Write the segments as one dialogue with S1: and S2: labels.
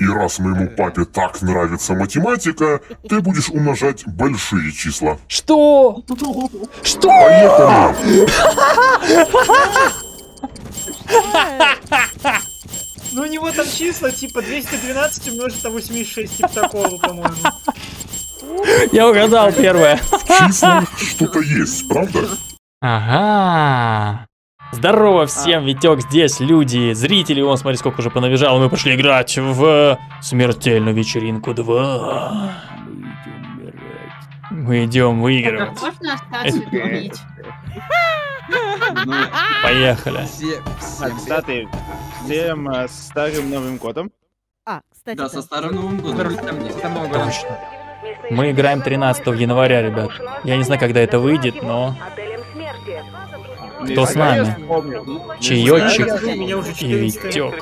S1: И раз моему папе так нравится математика, ты будешь умножать большие числа.
S2: Что? Что?
S1: Поехали!
S3: Ну у него там числа типа 212 умножить на 86, типа такого, по-моему.
S2: Я угадал первое.
S1: В числах что-то есть, правда?
S2: Ага. Здорово всем, Витек здесь, люди, зрители, он, смотри, сколько уже понавижал, мы пошли играть в смертельную вечеринку 2. Мы идем выигрывать.
S4: Можно остаться убить?
S5: Ну,
S2: Поехали.
S6: Кстати, всем э, с старым Новым годом.
S7: А, кстати,
S5: Да, со старым Новым годом.
S2: Точно. Мы играем 13 января, ребят. Я не знаю, когда это выйдет, но Кто с нами? Чаечек и
S3: 14
S2: Витек.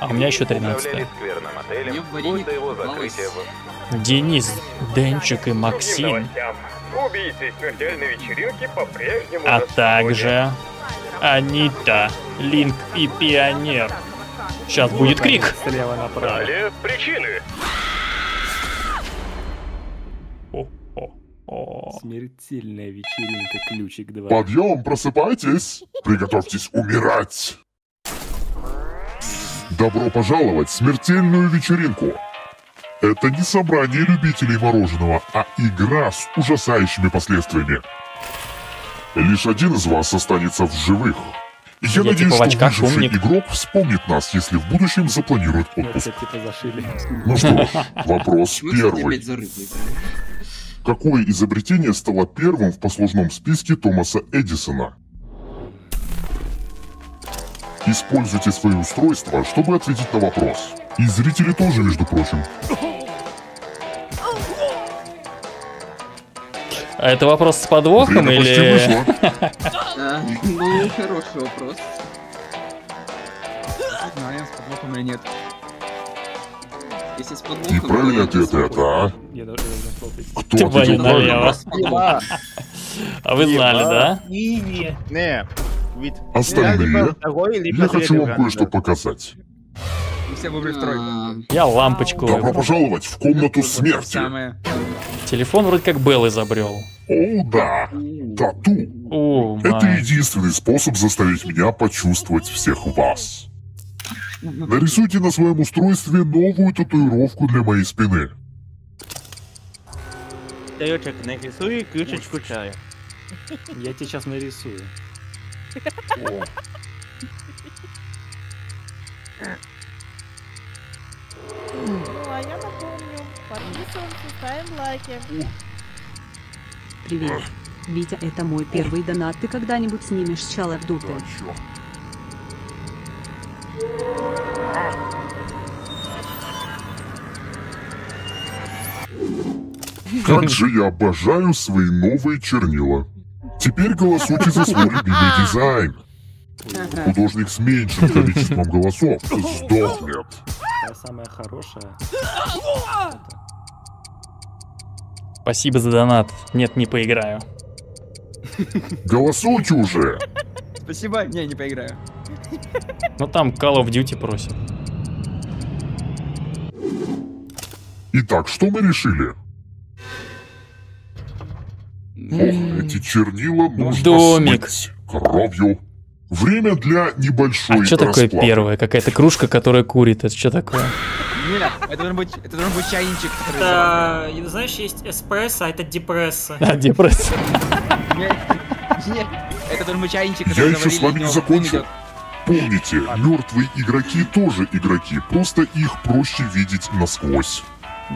S2: А у меня еще 13
S5: Мне в варенье попалось.
S2: Денис, Денчик и Максим. А также Анита, Линк и Пионер. Сейчас будет крик.
S8: Слева направо.
S9: Причины.
S8: Смертельная вечеринка, ключик 2.
S1: Подъем, просыпайтесь! Приготовьтесь умирать! Добро пожаловать в смертельную вечеринку! Это не собрание любителей мороженого, а игра с ужасающими последствиями. Лишь один из вас останется в живых. Я,
S2: Я
S1: надеюсь,
S2: типа
S1: что выживший
S2: умник.
S1: игрок вспомнит нас, если в будущем запланирует
S8: Ну,
S1: отпуск.
S8: типа.
S1: Ну что ж, вопрос первый. Какое изобретение стало первым в послужном списке Томаса Эдисона? Используйте свои устройства, чтобы ответить на вопрос. И зрители тоже, между прочим.
S2: А это вопрос с подвохом
S1: Время
S2: или...
S5: Ну, хороший вопрос.
S8: Знаем, с подвохом или нет.
S5: Если с подвохом...
S1: И правильный ответ это, а?
S8: Я даже ответить.
S1: Кто ответил правильно?
S2: налево. А вы знали, да?
S6: Не, не. Вид.
S1: Остальные? Я хочу вам кое-что показать.
S8: Мы все выбрали второй.
S5: А,
S2: Я лампочку.
S1: Добро пожаловать в комнату смерти.
S8: Самое.
S2: Телефон вроде как Белл изобрел.
S1: О, да. Тату.
S2: О,
S1: Это единственный способ заставить меня почувствовать всех вас. Нарисуйте на своем устройстве новую татуировку для моей спины.
S6: Даёчек, нарисуй крышечку чая.
S8: Я тебе сейчас нарисую.
S7: Ну, а я напомню, подписываемся, ставим лайки.
S10: Привет. Витя, это мой первый донат. Ты когда-нибудь снимешь чало в дуте?
S1: Как же я обожаю свои новые чернила. Теперь голосуйте за свой любимый дизайн. Художник с меньшим количеством голосов сдохнет.
S8: А самая хорошая.
S2: Спасибо за донат. Нет, не поиграю.
S1: Голосуйте уже!
S8: Спасибо. Не, не поиграю.
S2: Ну там Call of Duty просит.
S1: Итак, что мы решили? Ох, эти чернила нужно
S2: Домик.
S1: смыть кровью. Время для небольшой
S2: А что такое
S1: расплаты.
S2: первое? Какая-то кружка, которая курит. Это что такое?
S8: Миля, это должен быть, это должен быть чайничек.
S3: Это, знаешь, есть эспрессо, а это депрессо.
S2: А, депрессия.
S8: Нет, нет, это должен быть чайничек,
S1: Я еще с вами не закончил. Помните, мертвые игроки тоже игроки, просто их проще видеть насквозь.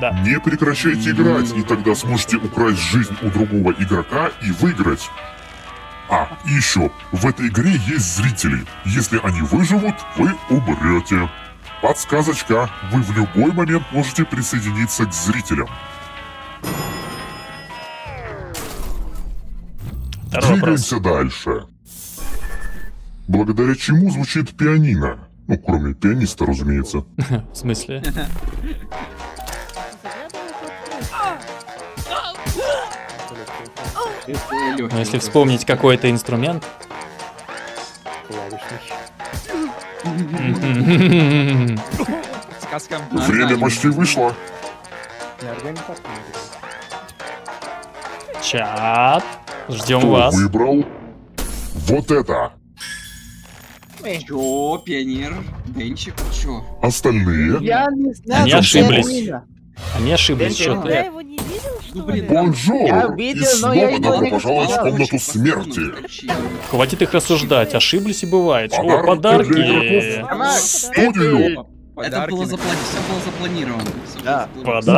S2: Да.
S1: Не прекращайте играть, и тогда сможете украсть жизнь у другого игрока и выиграть. А, и еще, в этой игре есть зрители. Если они выживут, вы умрете. Подсказочка, вы в любой момент можете присоединиться к зрителям.
S2: Второй вопрос.
S1: Двигаемся дальше. Благодаря чему звучит пианино? Ну, кроме пианиста, разумеется.
S2: В смысле?
S5: Легкий
S2: Ну, если вспомнить какой-то инструмент.
S1: Время почти вышло.
S2: Чат. Ждем
S1: Кто
S2: вас.
S1: выбрал вот это?
S5: Чё, пионер? Денчик, чё?
S1: Остальные?
S3: Я не знаю.
S2: Они ошиблись. Они ошиблись,
S3: Денчик,
S2: что-то.
S7: Я его не видел, что
S5: Ну,
S7: ли?
S1: Бонжур!
S3: Я
S1: И
S3: видел, но
S1: снова
S3: я его
S1: добро
S3: не
S1: пожаловать в комнату смерти.
S2: Хватит их осуждать, ошиблись и бывает. О,
S1: Подарки
S2: подарки.
S1: для
S3: Она-
S1: Студию!
S5: Это было запланировано, все было запланировано.
S6: Да.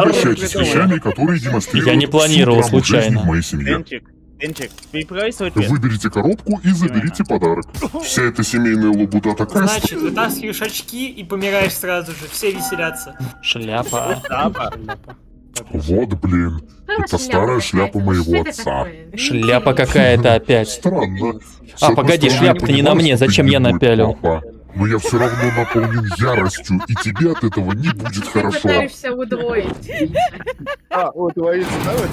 S1: Угощайтесь вещами, которые демонстрируют
S2: Я не планировал случайно.
S1: в моей семье.
S6: Денчик, Денчик.
S1: Выберите коробку и заберите подарок. Вся эта семейная лабуда такая...
S3: Значит, вытаскиваешь очки и помираешь сразу же. Все веселятся.
S2: Шляпа.
S6: Шляпа.
S1: Вот, блин. Это старая шляпа моего отца.
S2: Шляпа какая-то опять.
S1: Странно.
S2: А, погоди, шляпа-то не на мне, зачем я напялил?
S1: Но я все равно наполнен яростью, и тебе от этого не будет хорошо.
S4: Пытаешься удвоить.
S6: А, вот твои ставят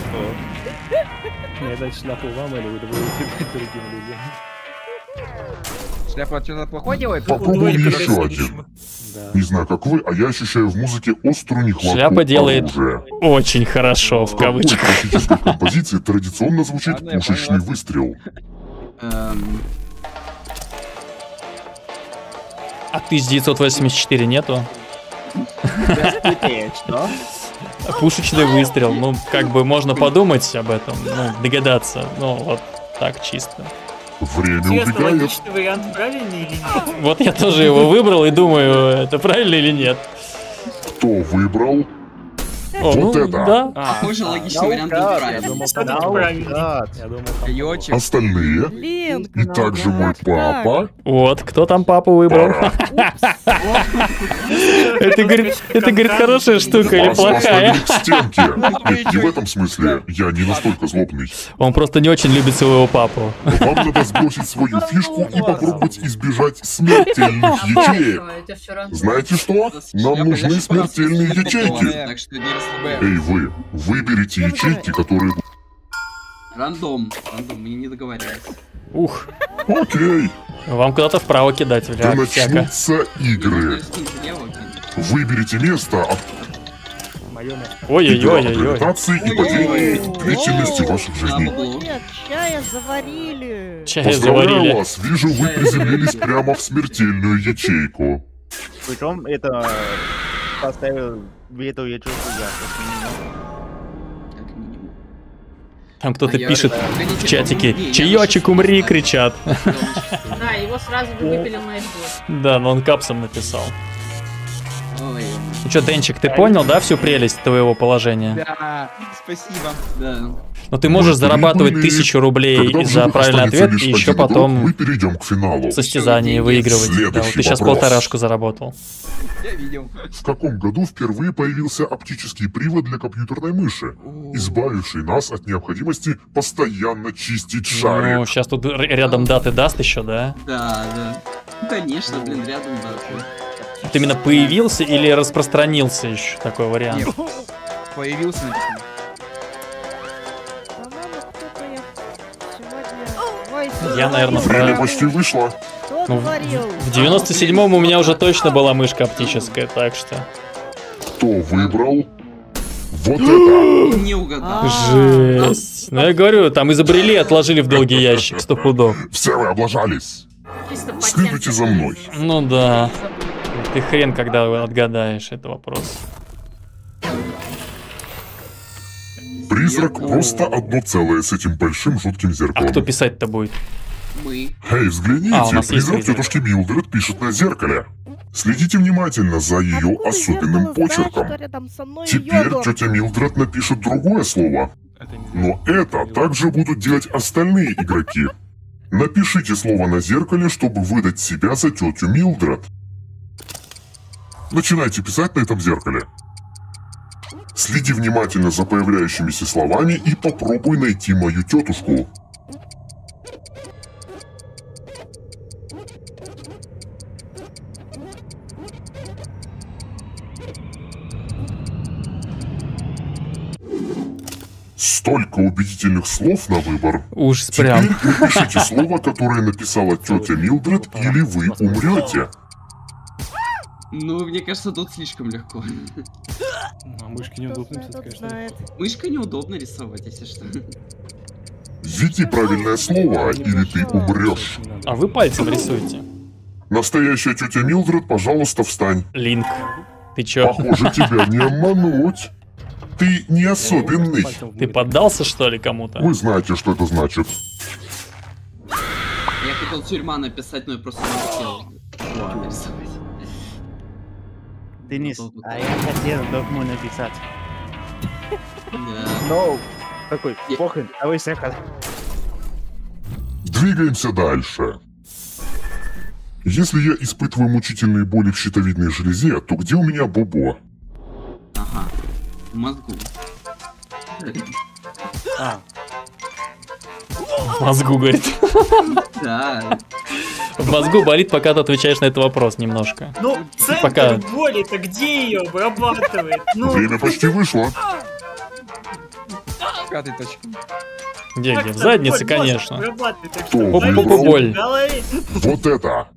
S11: Не дать шляпу вам или удовольствие другим людям.
S8: Шляпа что-то плохое делает?
S1: Попробуем
S3: Удвоить, когда
S1: еще один. Не знаю, как вы, а я ощущаю в музыке острую нехватку
S2: Шляпа делает
S1: оружия.
S2: очень хорошо, в
S1: В
S2: кавычках.
S1: классической композиции традиционно звучит
S8: я
S1: пушечный выстрел?
S2: А 1984 нету?
S6: Что?
S2: Пушечный выстрел. Ну, как бы можно подумать об этом, ну, догадаться. Ну, вот так чисто.
S1: Время
S3: Интересно,
S1: убегает.
S3: логичный вариант правильный или нет?
S2: Вот я тоже его выбрал и думаю, это правильно или нет.
S1: Кто выбрал? Вот
S2: ну,
S1: это.
S2: да.
S5: Похоже, логичный вариант был правильный.
S1: Остальные? И также мой папа.
S2: Вот, кто там папу выбрал? Это, говорит, это, говорит, хорошая штука или плохая?
S1: Нет, не в этом смысле. Я не настолько злобный.
S2: Он просто не очень любит своего папу.
S1: Вам надо сбросить свою фишку и попробовать избежать смертельных ячеек. Знаете что? Нам нужны смертельные ячейки. Эй, вы, выберите ячейки, которые...
S5: Рандом. Рандом, мы не договаривались.
S2: Ух,
S1: Окей,
S2: вам куда-то вправо кидать,
S1: да
S2: вряд всяко.
S1: начнутся игры. Выберите место от
S11: Мое место.
S1: игры
S2: Ой-ой-ой-ой-ой.
S1: и падения длительности ваших жизней.
S7: О, нет, чая заварили.
S2: Чай
S1: Поздравляю
S2: заварили.
S1: вас, вижу, вы приземлились прямо в смертельную ячейку.
S6: Причем это поставил эту ячейку я. как минимум.
S5: Как минимум.
S2: Там кто-то
S5: А я-
S2: пишет
S5: Гоните
S2: в чатике,
S5: я
S2: чаечек умри, кричат.
S4: Да, его сразу бы выпилил на.
S2: Да, но он капсом написал.
S5: Ой,
S2: Ну что, Денчик, ты понял, да, всю прелесть твоего положения?
S8: Да, спасибо.
S5: да.
S2: Ну ты можешь зарабатывать тысячу рублей за правильный ответ и еще потом
S1: мы перейдем к финалу.
S2: в состязании
S5: деньги.
S2: выигрывать. Да, вот ты сейчас
S1: вопрос.
S2: полторашку заработал.
S8: Я видел.
S1: В каком году впервые появился оптический привод для компьютерной мыши, избавивший нас от необходимости постоянно чистить шарик?
S2: Ну, сейчас тут рядом даты даст еще, да?
S5: Да, да. Ну, конечно, блин, рядом, да.
S2: Вот именно появился или распространился еще такой вариант?
S8: Нет. Появился написано.
S7: Я
S2: наверное,
S1: Время
S2: про...
S1: почти вышло.
S2: Ну? В 97-м у меня уже точно была мышка оптическая, так что...
S1: Кто выбрал? Вот это!
S5: Не угадал.
S7: А,
S2: Жесть. Ну я говорю, там изобрели отложили в долгий ящик, сто пудов.
S1: Все вы облажались. Следуйте за мной.
S2: Ну да. Ты хрен, когда отгадаешь, это вопрос.
S1: Призрак просто одно целое с этим большим жутким
S2: А
S1: зеркалом.
S2: кто писать-то будет?
S5: Мы.
S1: Эй, взгляните,
S2: А,
S1: призрак
S2: призрак.
S1: тетушки Милдред пишет на зеркале. Следите внимательно за ее
S7: откуда
S1: особенным почерком. Теперь
S7: Йогурт?
S1: тетя Милдред напишет другое слово. Но это также будут делать остальные игроки. Напишите слово на зеркале, чтобы выдать себя за тетю Милдред. Начинайте писать на этом зеркале. Следи внимательно за появляющимися словами и попробуй найти мою тетушку. Столько убедительных слов на выбор. Теперь
S2: прям.
S1: напишите слово, которое написала тетя Милдред, или вы умрете.
S5: Ну, мне кажется, тут слишком легко.
S11: А мышки неудобно писать, конечно.
S7: знает.
S5: Мышкой неудобно рисовать, если что.
S1: Введи правильное слово, или ты умрешь.
S2: А вы пальцем рисуете.
S1: Настоящая тетя Милдред, пожалуйста, встань.
S2: Линк. Ты чё?
S1: Похоже, тебя не обмануть. Ты не особенный.
S2: Ты поддался, что ли, кому-то?
S1: Вы знаете, что это значит.
S5: Я хотел тюрьма написать, но я просто не хотел. нарисовать.
S6: Денис, а я хотел догму написать.
S5: Да.
S6: Но, такой, похрен, а вы сехали.
S1: Двигаемся дальше. Если я испытываю мучительные боли в щитовидной железе, то где у меня Бобо?
S5: Ага. В мозгу.
S6: А,
S2: В мозгу, говорит.
S5: Да.
S2: В мозгу болит, пока ты отвечаешь на этот вопрос немножко.
S3: Ну, центр
S2: Пока.
S3: боли-то где ее обрабатывает? Ну,
S1: Время почти вышло.
S8: Пятой точки.
S2: Где, где? В заднице, конечно.
S3: обрабатывает, так
S1: Кто
S3: что
S1: выбрал?
S3: болит
S2: Боль.
S3: в голове.
S1: Вот это.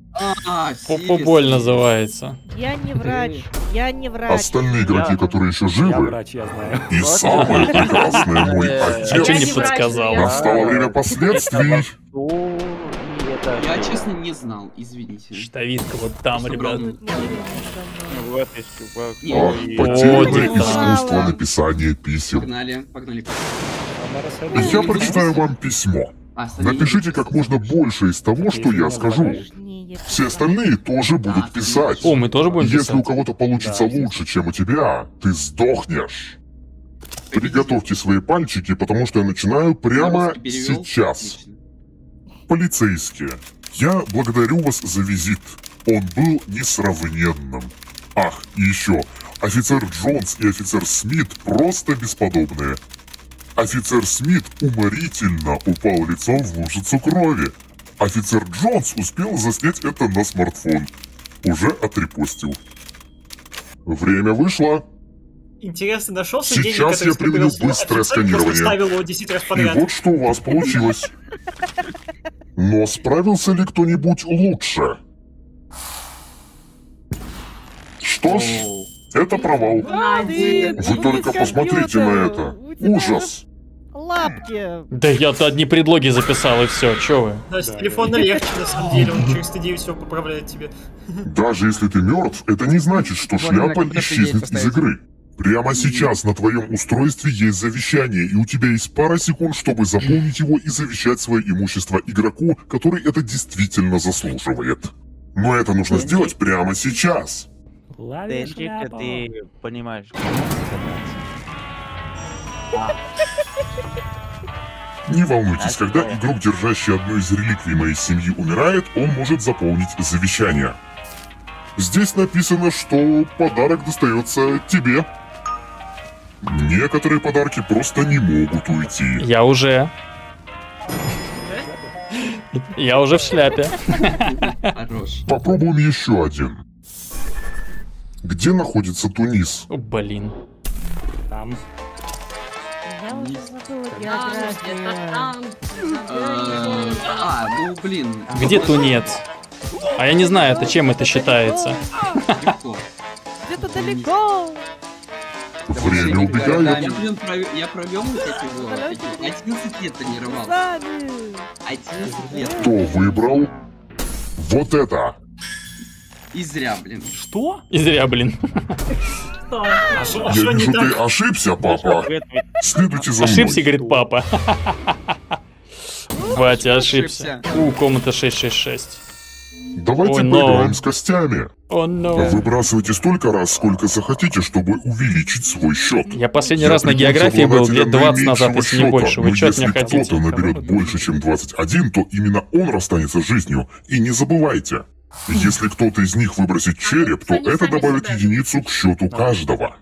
S5: А,
S2: Попо боль называется.
S7: Я не врач. Я не врач.
S1: Остальные игроки, которые еще
S11: Я
S1: живы.
S11: врач, я знаю.
S1: И самое прекрасное, мой
S2: А чё
S1: отец.
S2: не подсказал?
S1: Настало время последствий.
S5: Я, честно, не знал, извините.
S2: Щитовидка вот там, ребят.
S6: Ну,
S1: потерянное искусство написания писем.
S5: Погнали, погнали.
S1: Я прочитаю вам письмо.
S5: А,
S1: Напишите как можно больше из того, что я скажу. Все остальные тоже будут писать.
S2: О, мы тоже будем
S1: Если у
S2: писать.
S1: кого-то получится лучше, чем у тебя, ты сдохнешь. Приготовьте свои пальчики, потому что я начинаю прямо сейчас.
S5: Отлично.
S1: Полицейские, я благодарю вас за визит. Он был несравненным. Ах, и еще, офицер Джонс и офицер Смит просто бесподобные. Офицер Смит уморительно упал лицом в лужицу крови. Офицер Джонс успел заснять это на смартфон. Уже отрепостил. Время вышло.
S3: Интересно, нашелся
S1: Сейчас
S3: который
S1: я применю
S3: скопировался,
S1: быстрое сканирование.
S3: его 10 раз
S1: И вот что у вас получилось. Но справился ли кто-нибудь лучше? Что ж, это провал. Вы только посмотрите на это. Ужас.
S7: Лапки.
S2: Да я-то одни предлоги записал, и все, чё вы?
S3: Да, с телефона легче, на самом деле, он через TD все поправляет тебе.
S1: Даже если ты мертв, это не значит, что шляпа исчезнет из игры. Прямо сейчас на твоем устройстве есть завещание, и у тебя есть пара секунд, чтобы заполнить его и завещать свое имущество игроку, который это действительно заслуживает. Но это нужно сделать прямо сейчас.
S11: Лови
S6: ты понимаешь,
S1: Не волнуйтесь, когда игрок, держащий одну из реликвий моей семьи, умирает, он может заполнить завещание. Здесь написано, что подарок достается тебе. Некоторые подарки просто не могут уйти.
S2: Я уже. Я уже в шляпе.
S1: Попробуем еще один. Где находится Тунис?
S2: О, блин.
S11: Там.
S7: Я уже забыла географию.
S5: А, ну блин.
S2: Где тунец? А я не знаю, это чем это считается.
S7: Где-то далеко.
S1: Время убегает.
S5: я провел вот эти вот. эти- 11 лет тренировался.
S7: Сами.
S5: 11 лет.
S1: Кто выбрал? Вот это.
S5: И зря, блин.
S11: Что?
S2: И зря, блин.
S3: А а
S1: Я вижу, ты ошибся, папа. Следуйте за мной.
S2: Ошибся, говорит папа. Батя ошибся. У, комната 666.
S1: Давайте
S2: но.
S1: поиграем с костями.
S2: О, но.
S1: Выбрасывайте столько раз, сколько захотите, чтобы увеличить свой счет.
S2: Я последний
S1: Я
S2: раз на географии был лет 20 назад, если не больше. Вы что от
S1: если
S2: меня хотите?
S1: кто-то наберет больше, чем 21, то именно он расстанется с жизнью. И не забывайте, если кто-то из них выбросит череп, то это добавит единицу к счету каждого.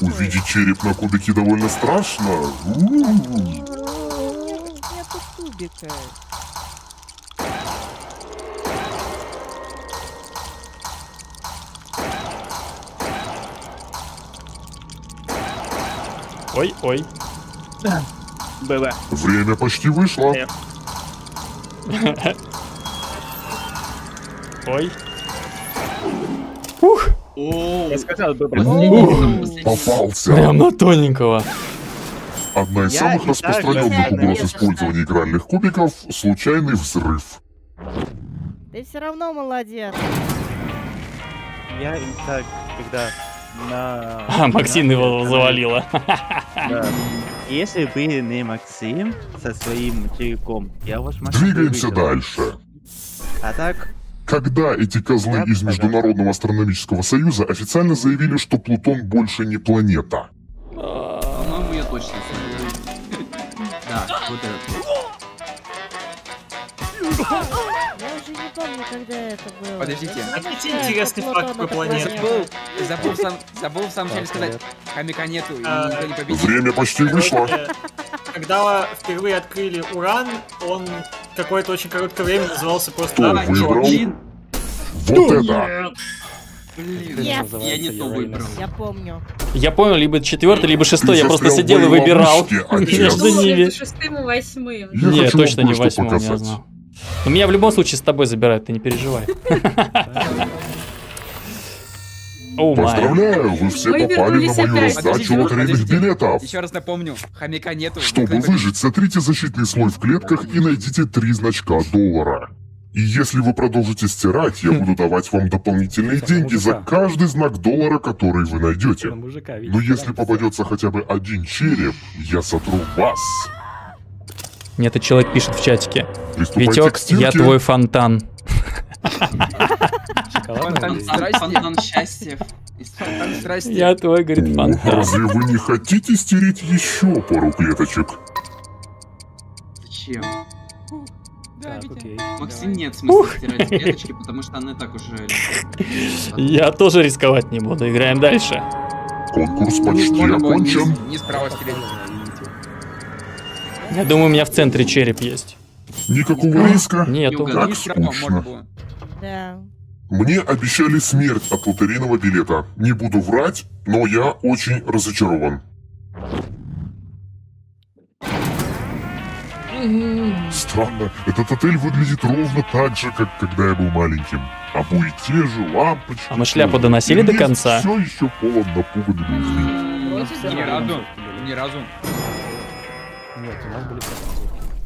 S1: Увидеть череп на кубике довольно страшно.
S7: Нету кубика.
S6: Было.
S1: Время почти вышло.
S6: Э.
S2: Ой. Ух,
S6: Я сказал бы,
S1: Попался.
S2: прям на тоненького.
S1: Одна из самых распространенных угроз использования игральных кубиков – случайный взрыв.
S7: Ты все равно молодец.
S6: я и так, когда на...
S2: А, Максим его завалила.
S6: Да. Если бы не Максим со своим материком, я ваш Максим
S1: Двигаемся
S6: выиграл.
S1: дальше.
S6: А так,
S1: Когда эти козлы
S6: Да,
S1: из Международного астрономического союза официально заявили, что Плутон больше не планета?
S5: по-моему, я точно. Да, вот это.
S7: когда это было.
S8: Подождите.
S3: Знаете интересный факт про планету?
S7: планета.
S8: Забыл, забыл, сам, забыл в самом начале сказать, хомяка нету, и
S3: А,
S8: никто не победит.
S1: Время почти вышло.
S3: Когда впервые открыли уран, он какое-то очень короткое время назывался просто
S1: Кто Вот это!
S5: блин,
S7: Yes.
S5: я
S11: Называется
S5: не то выбрал.
S7: Я помню.
S2: Я понял, либо четвертый, либо шестой. Я просто сидел и выбирал между ними.
S4: шестым и восьмым.
S1: Я
S2: Не, точно не восьмого, я
S1: показать.
S2: Но меня в любом случае с тобой забирают, ты не переживай. Май.
S1: Поздравляю, вы все
S4: Мы
S1: попали на мою
S4: опять.
S1: раздачу лотерейных билетов.
S8: Еще раз напомню, хомяка нету.
S1: Чтобы выжить, сотрите защитный слой в клетках и найдите три значка доллара. И если вы продолжите стирать, я буду давать вам дополнительные деньги за каждый знак доллара, который вы
S11: На
S1: найдете. Но если попадется хотя бы один череп, я сотру вас.
S2: Мне этот человек пишет в чатике. Витек, я твой фонтан.
S8: Фонтан
S5: счастья.
S8: Фонтан страсти.
S2: Я твой, говорит, фонтан.
S1: Разве вы не хотите стереть еще пару клеточек?
S5: Зачем?
S8: Да,
S11: Так, окей.
S5: Максим нет смысла стирать клеточки, потому что она так уже...
S2: Я тоже рисковать не буду. Играем дальше.
S1: Конкурс почти окончен.
S8: Не справа стереть.
S2: Я думаю, у меня в центре череп есть.
S1: Никакого риска.
S2: Нету.
S5: угадал.
S8: Не
S1: Как
S8: можно
S1: скучно.
S8: было.
S7: Да.
S1: Мне обещали смерть от лотерейного билета. Не буду врать, но я очень разочарован. Странно, этот отель выглядит ровно так же, как когда я был маленьким. Обои те же, лампочки.
S2: А мы шляпу доносили до конца?
S1: Все еще полон напуганными людьми.
S8: Ни разу.
S11: Нет, у нас были просто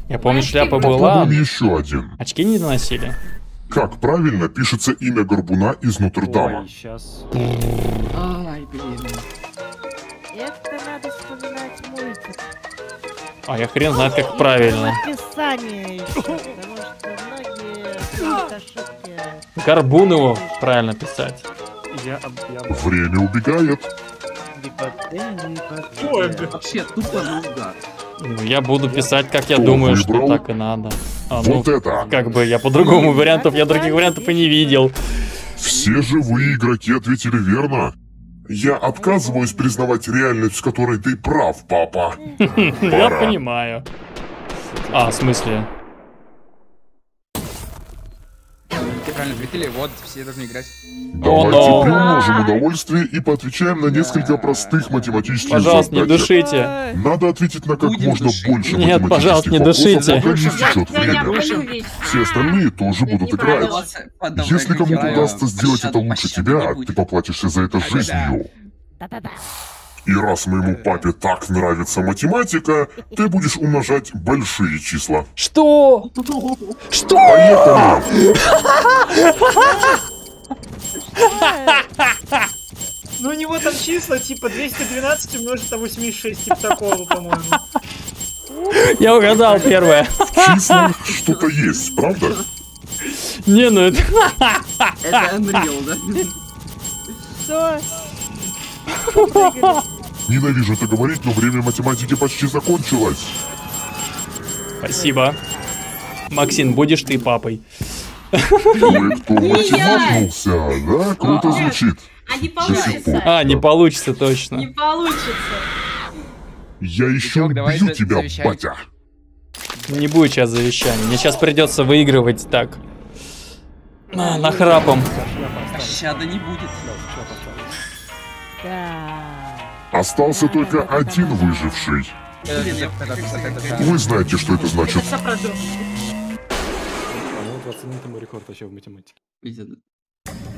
S2: Я помню, шляпа
S1: Попробуем
S2: была.
S1: еще один.
S2: Очки не доносили.
S1: Как правильно пишется имя горбуна из Нотр-Дама?
S11: Ой, сейчас.
S5: Ай, блин.
S7: Это надо вспоминать мультик.
S2: А я хрен знает, как правильно.
S7: Написание еще, потому что многие делают ошибки.
S2: Горбун его правильно писать.
S11: Я, я
S1: Время убегает.
S3: Ой,
S5: Вообще, тупо наугад.
S2: Ну, я буду писать, как я
S1: Кто
S2: думаю, что так и надо. А, ну,
S1: Вот это.
S2: как бы я по-другому вариантов, я других вариантов и не видел.
S1: Все живые игроки ответили верно. Я отказываюсь признавать реальность, в которой ты прав, папа.
S2: Я понимаю. А, в смысле?
S8: Ты правильно прикрыли, вот, все должны играть.
S1: Давайте
S2: но.
S1: приумножим удовольствие и поотвечаем на несколько простых математических
S2: Пожалуйста, не
S1: задач.
S2: душите.
S7: Ой,
S1: Надо ответить на как
S5: Будем
S1: можно
S5: душить.
S1: больше
S2: Нет,
S1: математических
S2: пожалуйста, не
S1: вопросов,
S2: душите.
S1: не. Все остальные тоже будут
S4: не
S1: играть. Если кому-то удастся сделать это лучше
S5: не
S1: тебя, ты поплатишься за это жизнью. И раз моему папе так нравится математика, ты будешь умножать большие числа.
S2: Что? Что?
S1: Поехали!
S3: Ну у него там числа типа 212 умножить на 86, типа такого, по-моему.
S2: Я угадал первое.
S1: В числах что-то есть, правда?
S2: Не, ну это...
S5: Это Unreal, да?
S7: Что?
S1: Ненавижу это говорить, но время математики почти закончилось.
S2: Спасибо. Максим, будешь ты папой.
S1: Кое-кто
S4: Не я!
S1: математнулся, да? Круто звучит.
S4: А не получится.
S2: А, не получится точно.
S4: Не получится.
S1: Я еще убью тебя, батя.
S2: Не будет сейчас завещания. Мне сейчас придется выигрывать так. А, нахрапом.
S5: Пощады не будет.
S7: Да.
S1: Остался только один выживший. Вы знаете, что это значит.
S11: По-моему, 20 минут ему рекорд вообще в математике.
S5: Витя,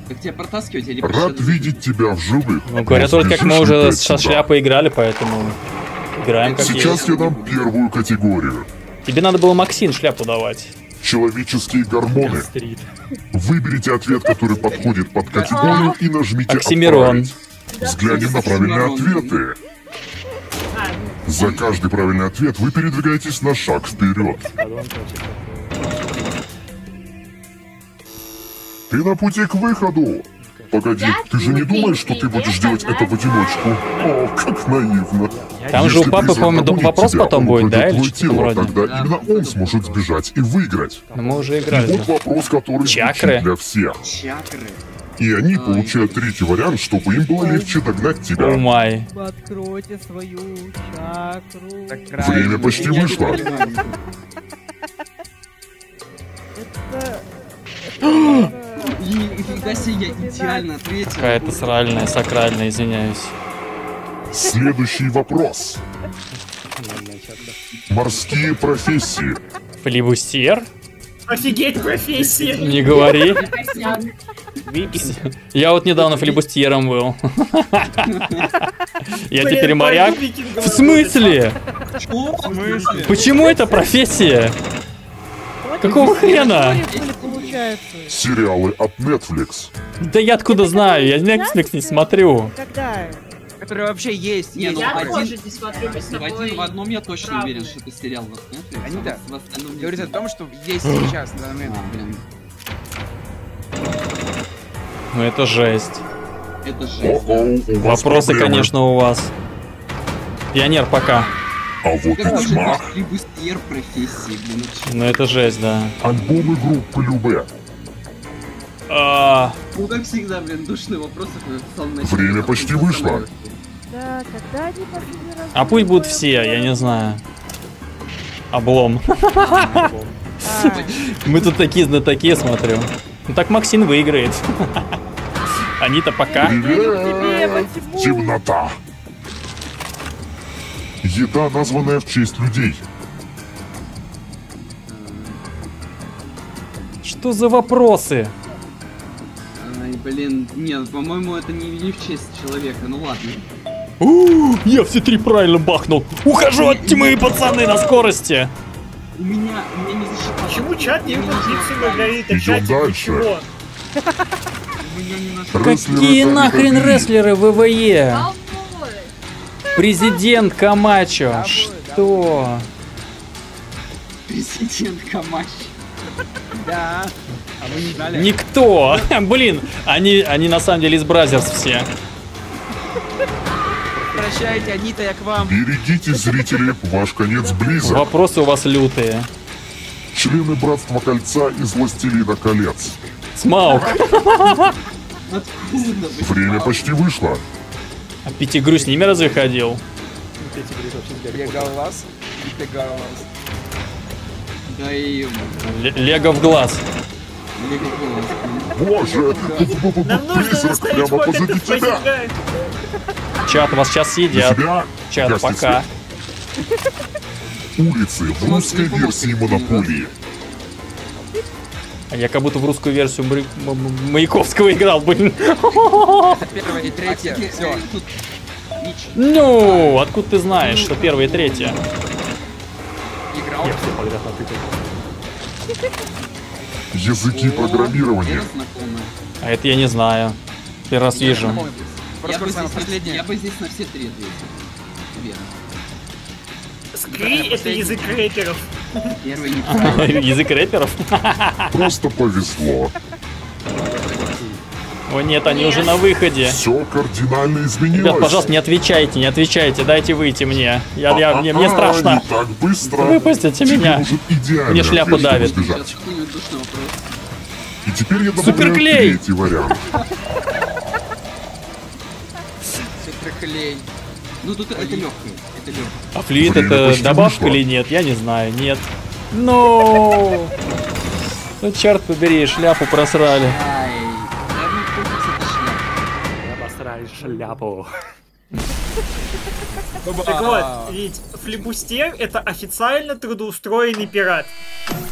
S5: Как тебя протаскивать или
S1: Рад видеть тебя в живых.
S2: Ну, вроде как мы уже со
S1: сюда.
S2: шляпой играли, поэтому играем как
S1: Сейчас
S2: есть.
S1: я дам первую категорию.
S2: Тебе надо было Максин шляпу давать.
S1: Человеческие гормоны. Выберите ответ, который подходит под категорию и нажмите
S2: Оксимирон.
S1: «Отправить». Взглянем на правильные ответы. За каждый правильный ответ вы передвигаетесь на шаг вперед. Ты на пути к выходу. Погоди, ты же не думаешь, что ты будешь делать это в одиночку? О, как наивно.
S2: Там же у папы, по-моему, вопрос
S1: тебя,
S2: потом будет, да, или
S1: тело,
S2: вроде?
S1: Тогда именно он сможет сбежать и выиграть.
S2: Но мы уже
S1: И
S2: играли.
S1: вот вопрос, который
S2: Чакры?
S1: для всех.
S5: Чакры.
S1: И они получают третий вариант, чтобы им было легче догнать тебя.
S2: О май.
S7: Откройте свою чакру.
S1: Время почти вышло.
S5: Нифига себе, я идеально ответил.
S2: Какая-то сральная, сакральная, извиняюсь.
S1: Следующий вопрос. Морские профессии.
S2: Флибустьер?
S3: Офигеть профессия.
S2: Не говори. Я вот недавно флибустьером был. Я теперь моряк. В смысле? Почему это профессия? Какого хрена?
S1: Сериалы от Netflix.
S2: Да я откуда знаю? Я Netflix не смотрю.
S7: Когда?
S8: Которые вообще есть.
S5: Не, ну
S4: Я
S5: один,
S4: тоже не смотрю без
S5: в,
S4: тобой.
S5: один, в одном я точно
S4: правду.
S5: уверен, что это сериал вот Netflix, а в остальном не
S8: Говорит о том, что есть сейчас на данный момент.
S5: А, блин,
S2: Ну это жесть.
S5: это жесть.
S1: Вас
S2: Вопросы,
S1: проблемы.
S2: конечно, у вас. Пионер пока.
S1: А вот и
S5: Как
S1: тьма.
S5: профессии, блин?
S2: Ну это жесть, да.
S1: Альбомы группы Любе.
S2: А,
S5: Ну, как всегда, блин, душные вопросы. как в самом начале,
S1: Время почти вышло.
S7: Да, когда они последний раз...
S2: а пусть будут все, я не знаю. Облом.
S7: А,
S2: Мы тут такие знатоки, смотрю. Ну так Максим выиграет. Они-то пока.
S1: Темнота. Еда, названная в честь людей.
S2: Что за вопросы?
S5: Ай, блин, нет, по-моему, это не, не в честь человека, ну ладно.
S2: Я все три правильно бахнул. Ухожу от тьмы, пацаны, на скорости.
S5: У меня, у меня не засчиталось.
S3: Почему чат не выключится, говорит, а
S1: Идем
S3: чатик
S1: дальше.
S2: Какие нахрен рестлеры ВВЕ? Президент Камачо. Что?
S5: Президент Камаш.
S8: Да. А мы не знали.
S2: Никто. Блин, они, они на самом деле из Бразерс все.
S8: Прощайте, Анита, я к вам.
S1: Берегите, зрители, ваш конец близок.
S2: Вопросы у вас лютые.
S1: Члены Братства Кольца из Властелина Колец.
S2: Смаук.
S1: Время почти вышло.
S2: А Пятигрю с ними разве ходил?
S8: Леголас.
S5: Да и...
S2: Ле- Лего в глаз.
S1: Боже,
S3: Нам нужно
S1: призрак
S3: заставить
S1: прямо позади тебя.
S2: Чат, вас сейчас съедят. Чат, пока.
S1: Улицы в русской версии Монополии.
S2: А я как будто в русскую версию Маяковского играл, блин.
S8: Первое и третье. Все.
S2: Ну, откуда ты знаешь, что первое и третье?
S8: Играл.
S11: Я все подряд натыкал.
S1: Языки программирования.
S2: А это я не знаю. Первый раз вижу.
S5: Я бы, здесь на,
S8: последнее.
S5: я бы здесь на все три ответил. Верно.
S3: Скри — это язык рэперов.
S5: Первый не
S2: Язык рэперов?
S1: Просто повезло.
S2: О нет, они уже на выходе.
S1: Все кардинально изменилось.
S2: Ребят, пожалуйста, не отвечайте, не отвечайте, дайте выйти мне. Я, я, мне, мне
S1: А,
S2: страшно.
S1: Не так быстро.
S2: Выпустите
S1: Тебе
S2: меня. Мне шляпу давит.
S1: И теперь я добавляю
S2: Суперклей!
S1: третий вариант.
S8: Суперклей.
S5: Ну тут это легкое. Это легкое.
S2: А флюид
S1: Время
S2: это добавка
S1: вышло.
S2: или нет? Я не знаю, нет. Ну, ну черт побери, шляпу просрали.
S11: Шляпу.
S3: Так вот, ведь флибустер — это официально трудоустроенный пират.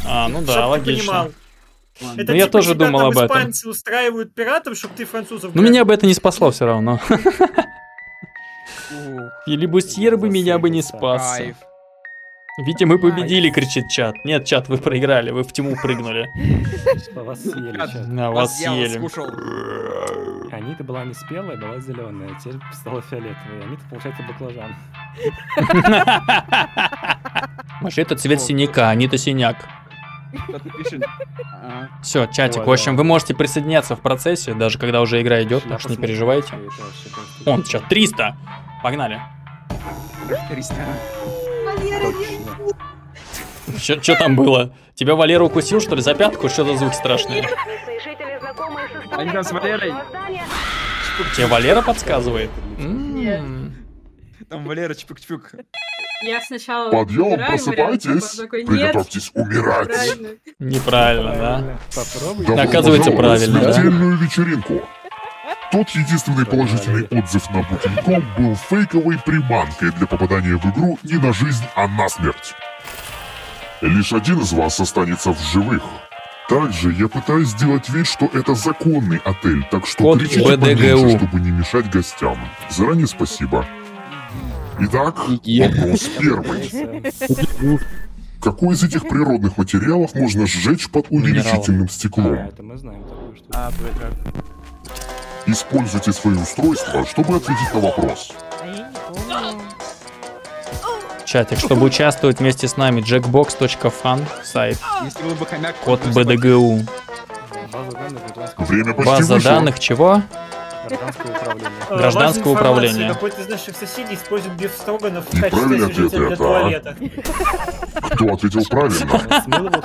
S2: А, ну да, логично.
S3: Это
S2: Ну, я
S3: типа
S2: тоже думал об этом.
S3: испанцы устраивают пиратов, чтобы ты французов
S2: Ну, меня бы это не спасло все равно.
S8: Ух,
S2: Или Бустьер бы меня бы не спас. Витя, мы победили, кричит чат. Нет, чат, вы проиграли, вы в тьму прыгнули.
S11: Вас съели.
S2: На
S8: Вас
S2: съели.
S11: Анита была не спелая, была зеленая, теперь стала фиолетовой. Анита, получается, баклажан.
S2: Вообще, это цвет синяка, а не-то синяк.
S8: А,
S2: Все, чатик, в общем, вы можете присоединяться в процессе, даже когда уже игра идет, так что не переживайте. Он, чат, 300. Погнали.
S8: 300.
S11: точно.
S2: Что там было? Тебя Валера укусил, что ли, за пятку? Что за звук страшный?
S8: Они там с Валерой.
S2: Тебе Валера подсказывает? М.
S8: Там Валера чпюк-чпюк.
S4: Я сначала
S1: Подъем,
S4: вариант,
S1: просыпайтесь.
S4: такой, нет,
S1: Приготовьтесь умирать.
S4: правильно.
S2: Неправильно, да?
S11: Попробуй.
S2: Оказывается, правильно, да?
S1: смертельную вечеринку. Тот единственный положительный отзыв на Booking.com был фейковой приманкой для попадания в игру не на жизнь, а на смерть. Лишь один из вас останется в живых. Также я пытаюсь сделать вид, что это законный отель, так что
S2: Код
S1: кричите
S2: БДГУ.
S1: поменьше, чтобы не мешать гостям. Заранее спасибо. Итак, вопрос первый. Какой из этих природных материалов можно сжечь под увеличительным
S11: А,
S1: стеклом?
S11: это мы знаем такую штуку.
S6: А, бля,
S1: Используйте свои устройства, чтобы ответить на вопрос.
S2: Чатик, чтобы участвовать вместе с нами, jackbox.fan, сайт, код БДГУ.
S11: База данных гражданского,
S1: Время почти
S2: База
S1: вышло.
S2: данных чего?
S11: гражданского управления.
S3: Э,
S2: гражданского управления.
S3: Какой-то из наших соседей использует бифстроганов в качестве
S1: ответ
S3: для
S1: это,
S3: туалета.
S1: Кто ответил правильно?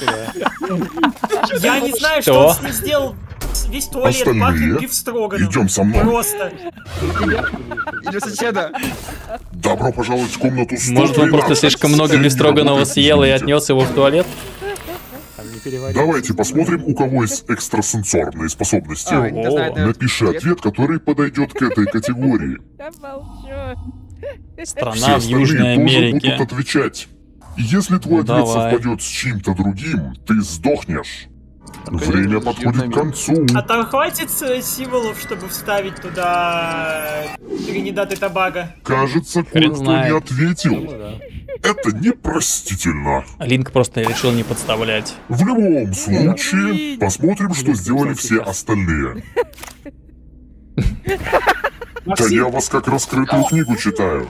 S3: Я не знаю,
S2: Что?
S3: что он с ним сделал. Весь туалет
S1: Остальные?
S3: пахнет бифстроганом.
S1: Идем со мной.
S3: Просто.
S8: Или соседа.
S1: Добро пожаловать в комнату 113.
S2: Может, он просто слишком много
S1: работает,
S2: съел и отнес его в туалет?
S1: Давайте посмотрим, у кого есть экстрасенсорные способности.
S8: А,
S1: Напиши
S8: ответ.
S1: ответ, который подойдет к этой категории.
S7: Молчу.
S1: Все
S2: Страна в
S1: остальные
S2: Южной
S1: тоже
S2: Америке.
S1: будут отвечать. Если твой
S2: Ну,
S1: ответ
S2: давай.
S1: совпадет с чем-то другим, ты сдохнешь. Время подходит к концу.
S3: А там хватит э, символов, чтобы вставить туда Тринидад и Тобаго?
S1: Кажется, кое-кто не ответил.
S11: Ну.
S1: Это непростительно.
S2: Линк просто решил не подставлять.
S1: В любом случае, посмотрим, что сделали все остальные. Да я вас как раскрытую книгу читаю.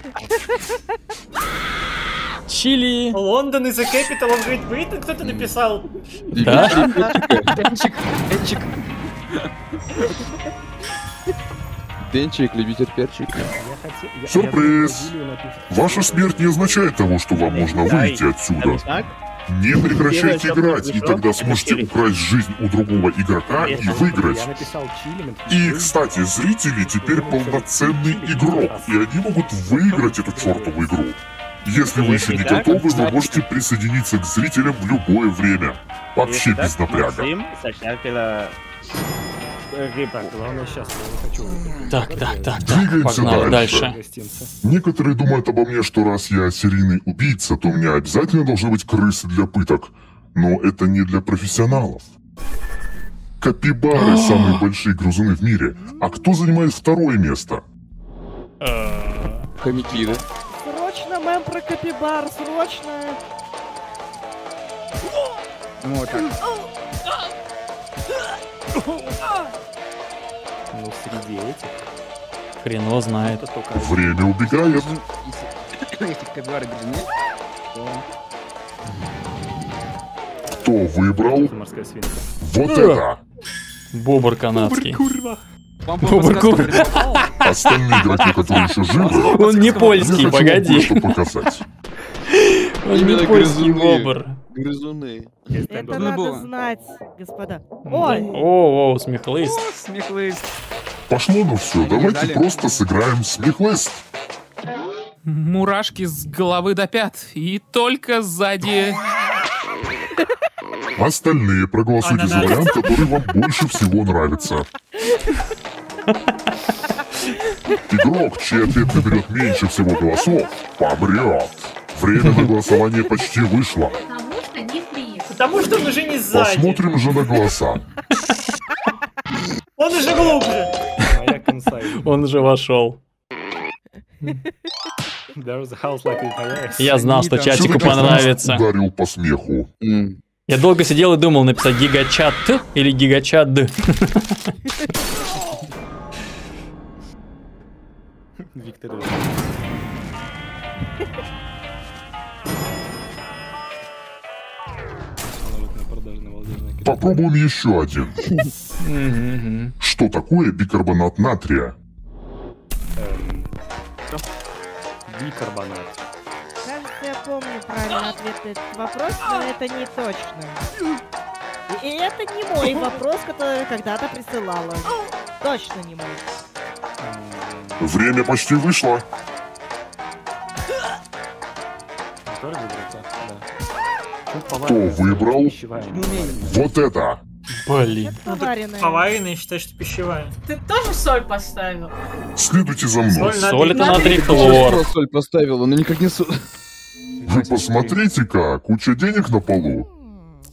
S2: Чили.
S3: Лондон is the capital of Great Britain кто-то написал.
S2: Да?
S8: Денчик, денчик.
S12: Денчик, любитель перчик.
S1: Сюрприз! Ваша смерть не означает того, что вам можно выйти отсюда. Не прекращайте играть, и тогда сможете украсть жизнь у другого игрока и выиграть. И, кстати, зрители теперь полноценный игрок, и они могут выиграть эту чертову игру. Если вы еще не готовы, вы можете присоединиться к зрителям в любое время. Вообще без напряга.
S11: Главное сейчас, я не хочу. выиграть.
S2: Так, так, так, так.
S1: Двигаемся
S2: Погнали
S1: дальше. Некоторые думают обо мне, что раз я серийный убийца, то у меня обязательно должны быть крысы для пыток. Но это не для профессионалов. Капибары – самые большие грызуны в мире. А кто занимает второе место?
S2: Э,
S12: Хомяки, да?
S7: Мем про капибар, срочно.
S8: Ну, вот так.
S11: Ну, среди этих.
S2: Хрен его знает.
S11: Это только
S1: Время убегает.
S8: Если если капибары грызуны, то...
S1: Кто выбрал? Вот это!
S2: Бобр канадский. Бобр Кур.
S8: прилетала?
S1: Остальные игроки, которые еще живы,
S2: Он не польский, погоди. Он не польский
S12: грызуны.
S2: бобр.
S12: Грызуны.
S7: Это надо знать, господа.
S2: Да.
S7: Ой,
S2: О, о, смехлыст.
S8: Смехлысь.
S1: Пошло ну все, давайте просто сыграем смехлест.
S13: Мурашки с головы до пят. И только сзади...
S1: Остальные проголосуйте за вариант, который вам больше всего нравится. Игрок, чей ответ наберет меньше всего голосов, помрет. Время на голосование почти вышло.
S4: Потому что не приехал.
S3: Потому что он уже не сзади.
S1: Посмотрим же на голоса.
S3: Он уже глубже.
S2: Он уже вошел. Я знал, что чатику понравится.
S1: Ударил по смеху.
S2: Я долго сидел и думал написать гигачат или гигачат
S11: Виктор. на продажу на Валдежной
S1: Попробуем еще один. Что такое бикарбонат натрия?
S11: Эм, Бикарбонат.
S7: Кажется, я помню правильный ответ на этот вопрос, но это не точно. И это не мой вопрос, который когда-то присылала. Точно не мой.
S1: Время почти вышло. Кто выбрал? Вот это.
S2: Блин.
S7: Поваренная.
S3: Поваренная, считай, что пищевая.
S4: Ты тоже соль поставил?
S1: Следуйте за мной.
S3: Соль,
S2: Соль это
S3: натрий,
S2: хлор.
S12: соль поставил, но никак не соль.
S1: Вы посмотрите-ка, куча денег на полу.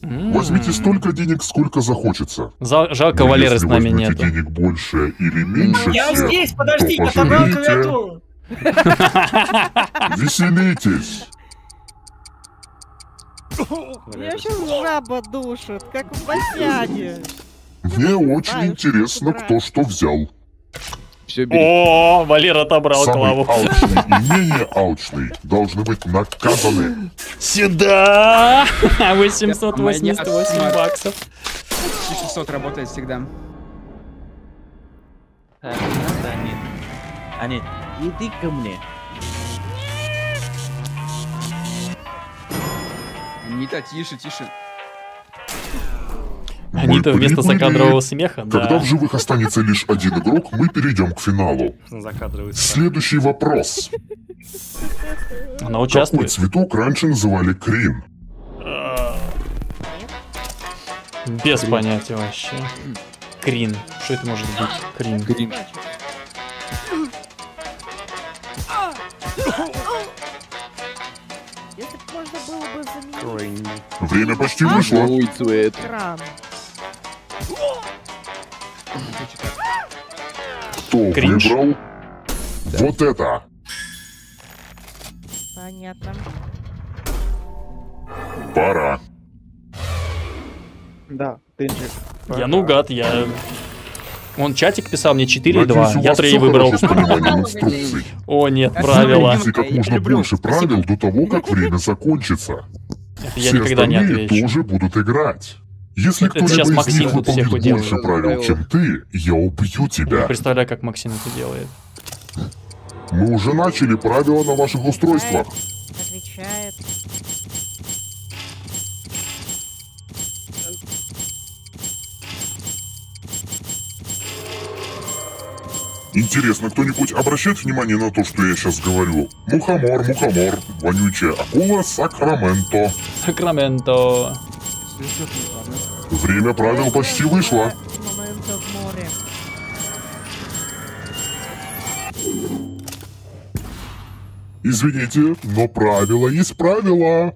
S1: Возьмите столько денег, сколько захочется.
S2: За- Жалко,
S1: Но
S2: Валеры с
S1: если
S2: нами нет.
S1: денег больше или меньше
S3: Я
S1: всех,
S3: здесь, подожди,
S1: пожалеете.
S3: клавиатуру.
S1: Веселитесь.
S7: Меня сейчас жаба душит, как в бассейне.
S1: Мне очень интересно, кто что взял.
S12: Все, бери.
S2: О, Валера отобрал
S1: Самый
S2: клаву.
S1: алчный и менее алчный должны быть наказаны.
S2: Сюда! 888
S8: Меня
S2: баксов.
S8: 1600 работает всегда.
S6: Так, надо. Анит, иди ко мне.
S8: Анита, тише, тише.
S2: Они-то вместо
S1: прибыли.
S2: закадрового смеха,
S1: Когда
S2: да.
S1: в живых останется лишь один игрок, мы перейдем к финалу.
S11: Закадровый.
S1: Следующий вопрос.
S2: Она
S1: Какой
S2: участвует.
S1: цветок раньше называли крин?
S2: Без понятия вообще. Крин. Что это может быть? Крин.
S12: Кринж.
S1: Время почти вышло.
S12: Ой,
S1: Кто
S2: Кринж.
S1: выбрал? Вот это.
S7: Понятно.
S1: Пора.
S6: Да, тынчик.
S2: Я наугад, я... Он чатик писал мне 4 и 2.
S1: Надеюсь, у
S2: Я
S1: вас
S2: 3
S1: всё
S2: выбрал. О нет, правила.
S1: Как можно больше правил до того, как время закончится.
S2: Это я
S1: Все
S2: никогда не отвечу.
S1: тоже будут играть. Если кто-либо из
S2: Максим
S1: них выполнит больше правил, чем ты, я убью тебя.
S2: представляю, как Максим это делает.
S1: Мы уже начали правила на ваших устройствах.
S7: Отвечает.
S1: Интересно, кто-нибудь обращает внимание на то, что я сейчас говорю? Мухомор, мухомор, вонючая акула, Сакраменто.
S2: Сакраменто.
S1: Время правил почти вышло. Извините, но правила есть правила.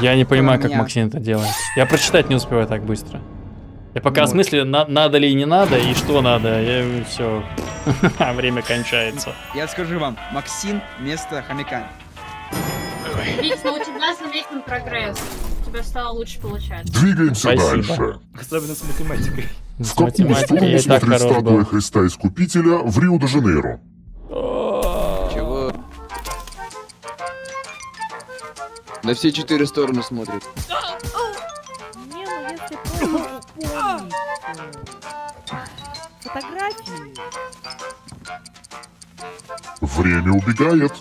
S2: Я не понимаю, как. Максим это делает. Я прочитать не успеваю так быстро. Я пока в смысле, на- надо ли и не надо, и что надо, я все. Время кончается.
S8: Я скажу вам, Максим вместо хомяка.
S4: Вик, ну у тебя заметен прогресс. У тебя стало лучше получаться.
S1: Двигаемся
S2: Спасибо.
S1: дальше.
S11: Особенно с математикой.
S2: С
S1: В какую
S2: математикой я
S1: сторону смотрит статуя
S2: был.
S1: Христа Искупителя в Рио-де-Жанейро?
S12: Чего? На все четыре стороны смотрит.
S7: Не, ну если фотографии,
S1: Время убегает.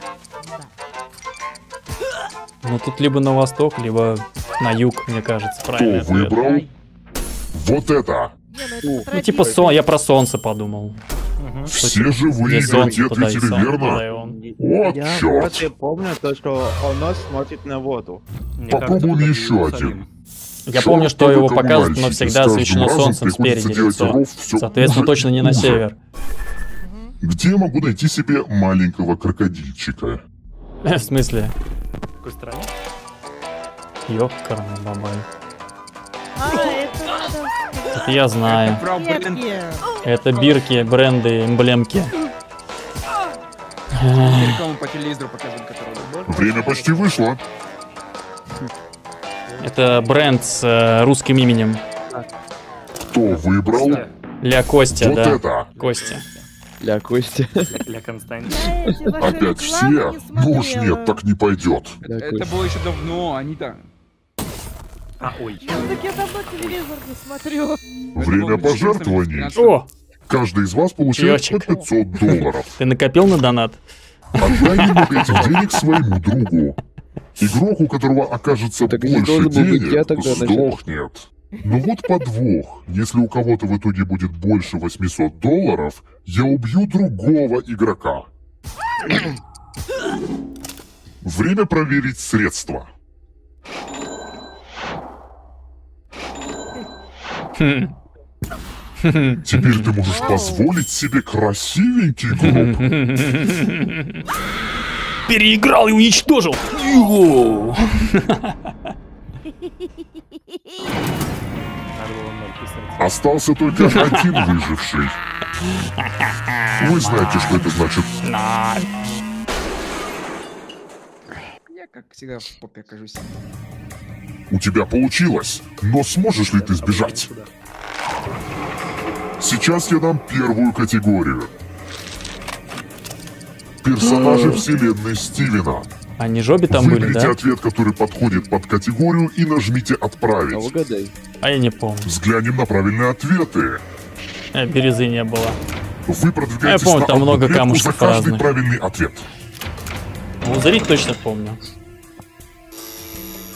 S2: Ну тут либо на восток, либо на юг, мне кажется,
S1: Кто
S2: правильный ответ.
S1: выбрал? Вот это.
S7: не, ну это
S2: Ну типа сон, я про солнце подумал.
S1: Все же вы
S2: Где солнце,
S1: играете,
S2: туда и
S1: ответили верно. Вот
S6: Я
S1: черт.
S6: и помню то, что он нас смотрит на воду.
S11: Мне
S1: Попробуем еще один.
S2: Я помню, что его показывают, но всегда освещено солнцем спереди лицо. Соответственно,
S1: уже
S2: точно не на север.
S1: Где я могу найти себе маленького крокодильчика?
S2: В смысле?
S11: Какой стране?
S2: Ёкарный бабай.
S7: А, это.
S2: Это я знаю. Это бирки, бренды, эмблемки.
S8: Рекламу по телевизору показывают.
S1: Время почти вышло.
S2: Это бренд с э, русским именем.
S1: Кто выбрал?
S2: Ля Костя,
S1: вот
S2: да.
S1: это?
S2: Костя.
S12: Ля Костя.
S11: Для Константина.
S1: Опять все? Ну уж нет, так не пойдет.
S8: Это было еще давно, они-то...
S11: А, ой.
S7: Ну, так я давно телевизор не смотрю.
S1: Время пожертвований.
S2: О,
S1: Каждый из вас получает по
S2: Чаечек.
S1: 500 долларов.
S2: ты накопил на донат?
S1: Отдай немного этих денег своему другу. Игрок, у которого окажется
S12: Так
S1: больше
S12: был быть
S1: денег,
S12: я тогда,
S1: сдохнет. Но вот подвох. Если у кого-то в итоге будет больше 800 долларов, я убью другого игрока. Время проверить средства. Теперь ты можешь позволить себе красивенький гроб.
S2: Переиграл и уничтожил. Йоу.
S1: Остался только один выживший. Вы знаете, что это значит.
S8: Я, как всегда, в попе окажусь.
S1: У тебя получилось, но сможешь ли ты сбежать? Сейчас я дам первую категорию. Персонажи вселенной Стивена.
S2: Они жоби там были,
S1: Выберите
S2: да?
S1: ответ, который подходит под категорию и нажмите
S12: А
S1: «Отправить».
S12: угадай.
S2: А я не помню.
S1: Взглянем на правильные ответы.
S2: Э, Березы не было.
S1: Вы продвигаетесь
S2: Я помню,
S1: на
S2: там много камушков
S1: за каждый
S2: разных.
S1: правильный ответ.
S2: Лазарит точно помню.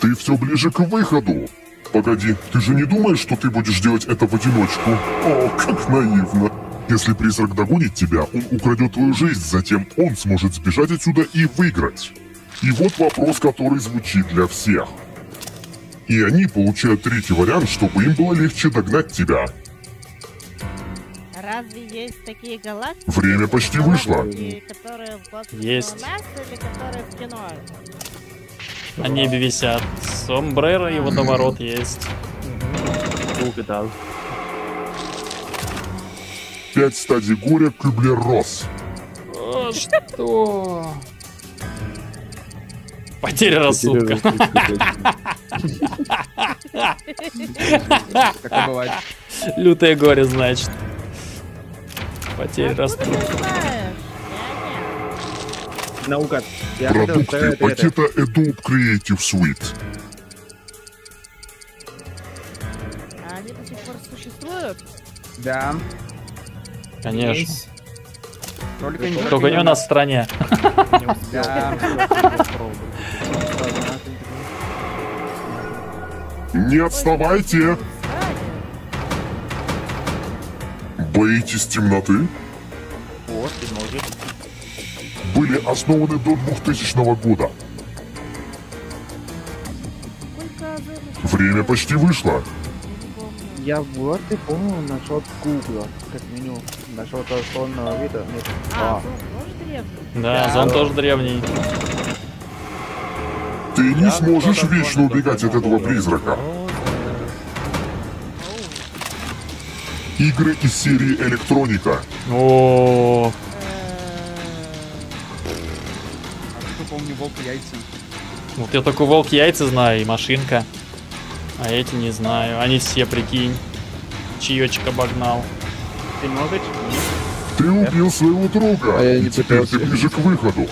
S1: Ты все ближе к выходу. Погоди, ты же не думаешь, что ты будешь делать это в одиночку? О, как наивно. Если призрак догонит тебя, он украдет твою жизнь, затем он сможет сбежать отсюда и выиграть. И вот вопрос, который звучит для всех. И они получают третий вариант, чтобы им было легче догнать тебя.
S7: Разве есть такие галактики?
S1: Время почти вышло.
S7: Галактики, которые в
S2: Есть.
S7: у нас или которые в кино?
S2: На небе висят. Сомбреро и водоворот есть.
S6: Угадал.
S1: Пять стадий горя Кюблер-Росс.
S2: О, что? Потеря рассудка.
S8: Такое бывает.
S2: Лютое горе, значит. Потеря рассудка.
S6: Хотел
S1: Продукты пакета Adobe Creative Suite.
S7: А они до сих пор существуют?
S8: Да.
S2: Конечно.
S8: Только не
S2: Только не у нас в стране.
S8: Да.
S1: Не отставайте! Боитесь темноты? Были основаны до 2000 года. Время почти вышло.
S6: Я вот и помню насчет Гугла, как меню, насчет сонного вида. Нет.
S7: А,
S6: А,
S7: ну, тоже древний.
S2: Да, зон тоже древний.
S1: Ты не сможешь вечно убегать от этого призрака. Игры из серии Электроника.
S2: О,
S8: Что помню, волк и яйца.
S2: вот я только волк яйца знаю и машинка. А эти не знаю. Они все, прикинь. Чаечек обогнал.
S6: ты много
S1: Ты убил своего друга,
S12: А я не
S1: теперь ты ближе к выходу.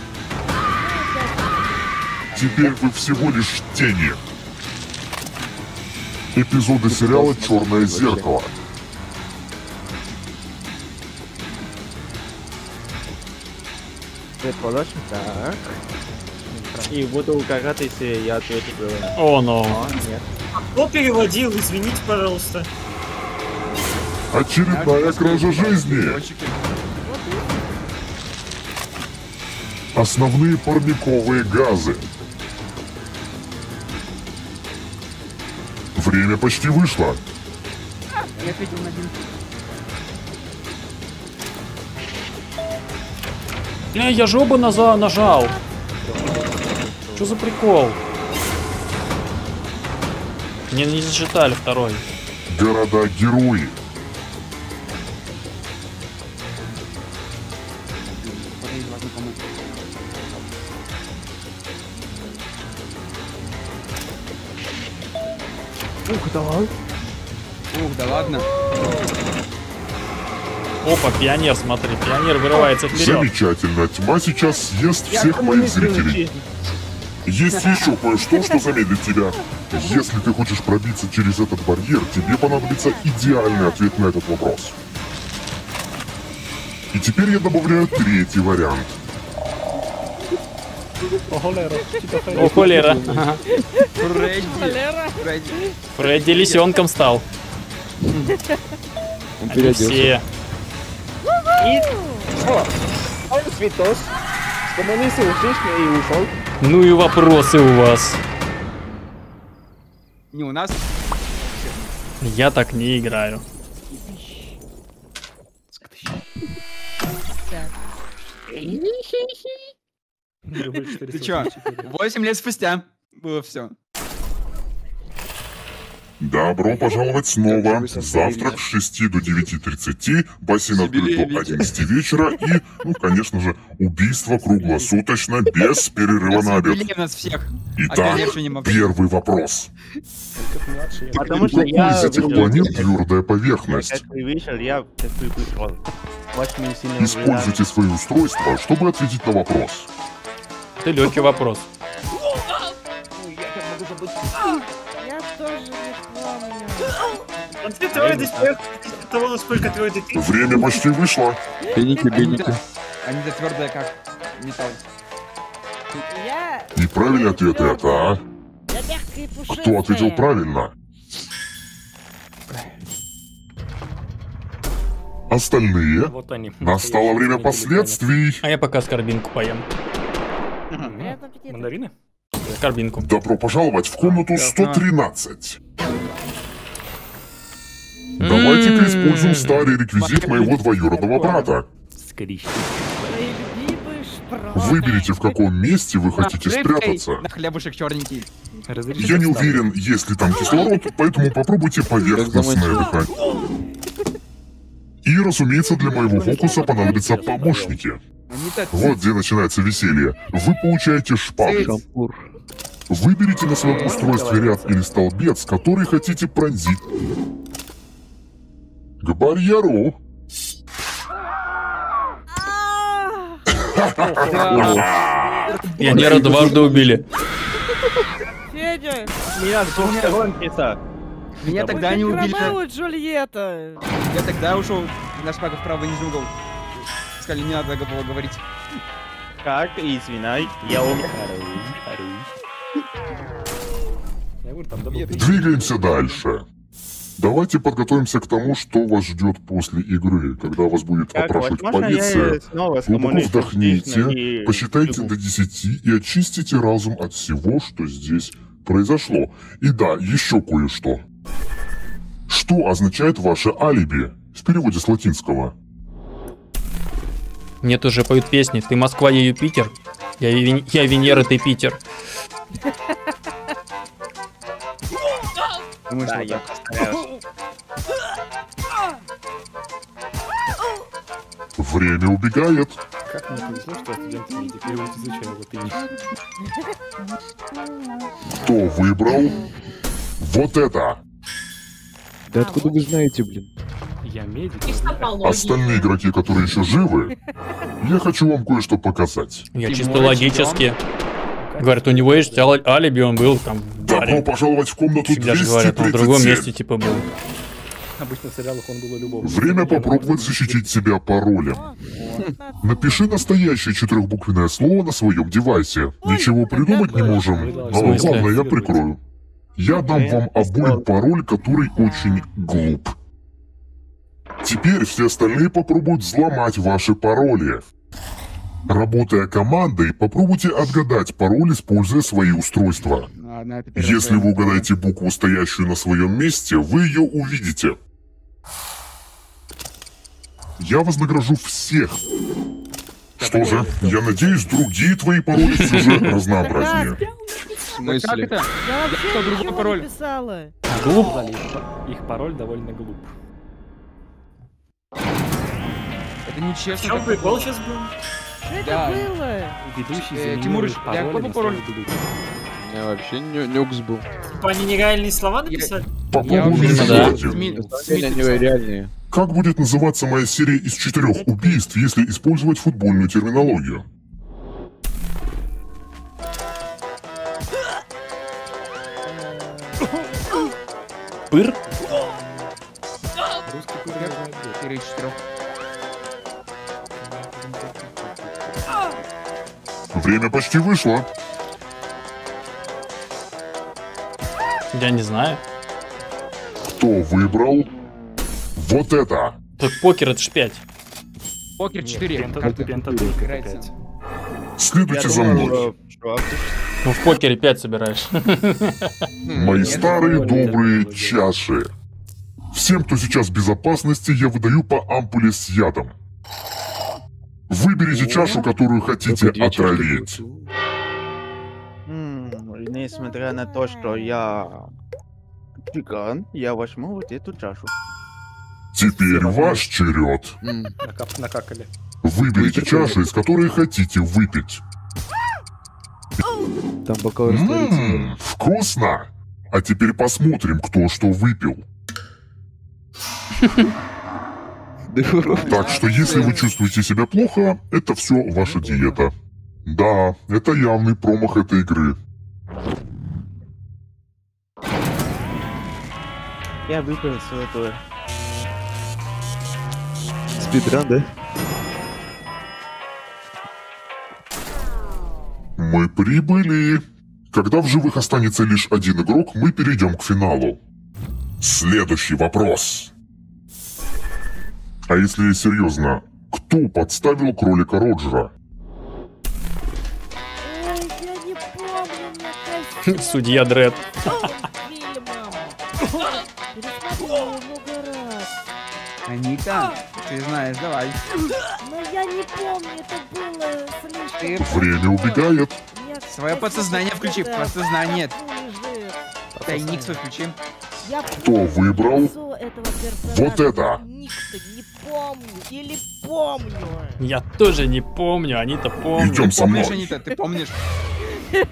S1: Теперь вы всего лишь тени. Эпизоды сериала «Черное зеркало».
S6: Предположим, так. И буду угорать, если я правильно.
S2: О, но.
S6: А, нет.
S3: Кто переводил? Извините, пожалуйста.
S1: Очередная кража жизни. Основные парниковые газы. Время почти вышло.
S8: Я ответил на один.
S2: Э, я же оба наза нажал. Что за прикол? Мне не зачитали второй.
S1: Города-герои.
S6: Ух, давай.
S5: Ух, да ладно.
S2: Опа, пионер, смотри, пионер вырывается вперед.
S1: Замечательно. Тьма сейчас съест всех моих зрителей. Есть еще кое-что, что замедлит тебя. Если ты хочешь пробиться через этот барьер, тебе понадобится идеальный ответ на этот вопрос. И теперь я добавляю третий вариант.
S11: О, холера.
S2: О, холера.
S5: Фредди. Фредди.
S2: Фредди лисенком стал.
S12: Он переоделся.
S6: И... Он Свитос. Становился успешнее и ушел.
S2: Ну и вопросы у вас.
S5: Не у нас.
S2: Я так не играю.
S5: Ты чё? 8 лет спустя было все.
S1: Добро пожаловать снова. Завтрак с 6 до 9.30, бассейн открыт до 11 вечера и, ну, конечно же, убийство круглосуточно, без перерыва на обед.
S5: Нас всех.
S1: Итак, первый вопрос.
S6: Потому
S1: У
S6: что
S1: какой
S6: я...
S1: из этих планет твердая поверхность? Используйте свои устройства, чтобы ответить на вопрос.
S2: Ты легкий вопрос.
S7: Я тоже не
S3: того, насколько детей.
S1: Время почти вышло.
S12: Беники, беники.
S5: Они-то твердые как металл.
S7: Я...
S1: И правильный ответ это, а?
S7: Пушистая.
S1: Кто ответил правильно? Остальные?
S11: Вот они.
S1: Настало время последствий.
S2: А я пока скорбинку поем.
S11: Мандарины?
S2: Скорбинку.
S1: Добро пожаловать в комнату 113. Давайте-ка используем старый реквизит моего двоюродного брата. Выберите, в каком месте вы хотите спрятаться.
S5: На хлебушек черненький.
S1: Я не уверен, есть ли там кислород, поэтому попробуйте поверхностное дыхание. И, разумеется, для моего фокуса понадобятся помощники.
S5: Они-то...
S1: Вот где начинается веселье. Вы получаете шпагу. Выберите на своем устройстве ряд или столбец, который хотите пронзить. К барьеру.
S2: Пионера дважды убили.
S7: Федя!
S6: Меня.
S5: Меня тогда не убили.
S7: Джульетта.
S5: Я тогда ушел на шпагу в правый нижний угол. Сказали, не надо было говорить.
S6: Как? Извиняй, я умер.
S1: Двигаемся дальше. Давайте подготовимся к тому, что вас ждет после игры, когда вас будет
S6: Так,
S1: опрашивать
S6: возможно,
S1: полиция. Глубоко вдохните,
S6: и-
S1: посчитайте до 10 и очистите разум от всего, что здесь произошло. И да, еще кое-что. Что означает ваше алиби? В переводе с латинского.
S2: Мне тоже поют песни. Ты Москва, я Юпитер. Я, Вен- я Венера, ты Питер.
S6: Да, я постараюсь.
S1: Время убегает.
S11: Как мне повезло, что студент медик. Или вот изучаю латынь.
S1: Кто выбрал? Вот это!
S12: Да откуда вы знаете, блин?
S11: Я медик.
S4: Топологии.
S1: Остальные игроки, которые еще живы, я хочу вам кое-что показать.
S2: Я чисто логически. Говорят, у него есть али- алиби, он был там в
S1: Добро
S2: баре.
S1: пожаловать в комнату
S2: Всегда же говорят, он в другом
S1: 237.
S2: месте типа был.
S11: Обычно в сериалах он был любовь.
S1: Время попробовать защитить себя паролем. Напиши настоящее четырехбуквенное слово на своем девайсе. Ничего придумать не можем, но главное я прикрою. Я дам вам обоим пароль, который очень глуп. Теперь все остальные попробуют взломать ваши пароли. Работая командой, попробуйте отгадать пароль, используя свои устройства.
S5: Первое.
S1: Если вы угадаете букву, стоящую на своем месте, вы ее увидите. Я вознагражу всех. Что же, я надеюсь, другие твои пароли все же разнообразнее.
S8: Вот как это?
S7: Я вообще
S8: другой
S7: ничего не
S8: пароль?
S7: писала.
S2: Глуп.
S11: Их пароль довольно глуп.
S8: Это нечестно.
S3: В чем прикол сейчас был?
S7: Что это было?
S11: Ведущий
S8: Э, Тимурыч,
S11: пароль
S8: я какой пароль?
S12: У меня вообще ню- нюкс был.
S3: Типа они нереальные слова написали?
S8: Я вообще не
S1: еще
S2: да.
S8: Сми-
S12: они реальные.
S1: Как будет называться моя серия из четырех убийств, если использовать футбольную терминологию?
S2: Пыр?
S8: Из.
S1: Время почти вышло.
S2: Я не знаю.
S1: Кто выбрал вот это?
S2: Так покер это ж 5.
S8: Покер 4.
S11: Пента-
S8: Карты.
S11: Пентатурка
S8: Играется.
S11: опять.
S1: Следуйте за мной.
S2: Ну в покере 5 собираешь.
S1: Мои старые добрые чаши. Всем, кто сейчас в безопасности, я выдаю по ампуле с ядом. Выберите чашу, которую хотите отравить.
S6: М, Несмотря на то, что я цыган, я возьму вот эту чашу.
S1: Теперь ваш черед.
S11: Накакали.
S1: Выберите чашу, из которой хотите выпить.
S12: Там.
S1: Ммм, вкусно! А теперь посмотрим, кто что выпил. Так что если вы чувствуете себя плохо, это все ваша диета. Да, это явный промах этой игры.
S6: Я выпил святое.
S12: Спидран, да?
S1: Мы прибыли. Когда в живых останется лишь один игрок, мы перейдем к финалу. Следующий вопрос. А если серьезно, кто подставил кролика Роджера?
S7: Ой, я не помню, мне кажется,
S2: Судья Дред.
S8: Анита, ты знаешь, давай.
S7: Но я не помню, это было
S8: Ты
S7: слишком...
S1: Время убегает.
S7: Мне
S8: свое подсознание включи, подсознание. Тайник свой включи.
S1: Кто выбрал вот это?
S7: Но Ник-то не помню. Или помню.
S2: Я тоже не помню, они-то помнят.
S1: Идем со
S8: Помнишь,
S1: мной.
S8: Анита, ты помнишь?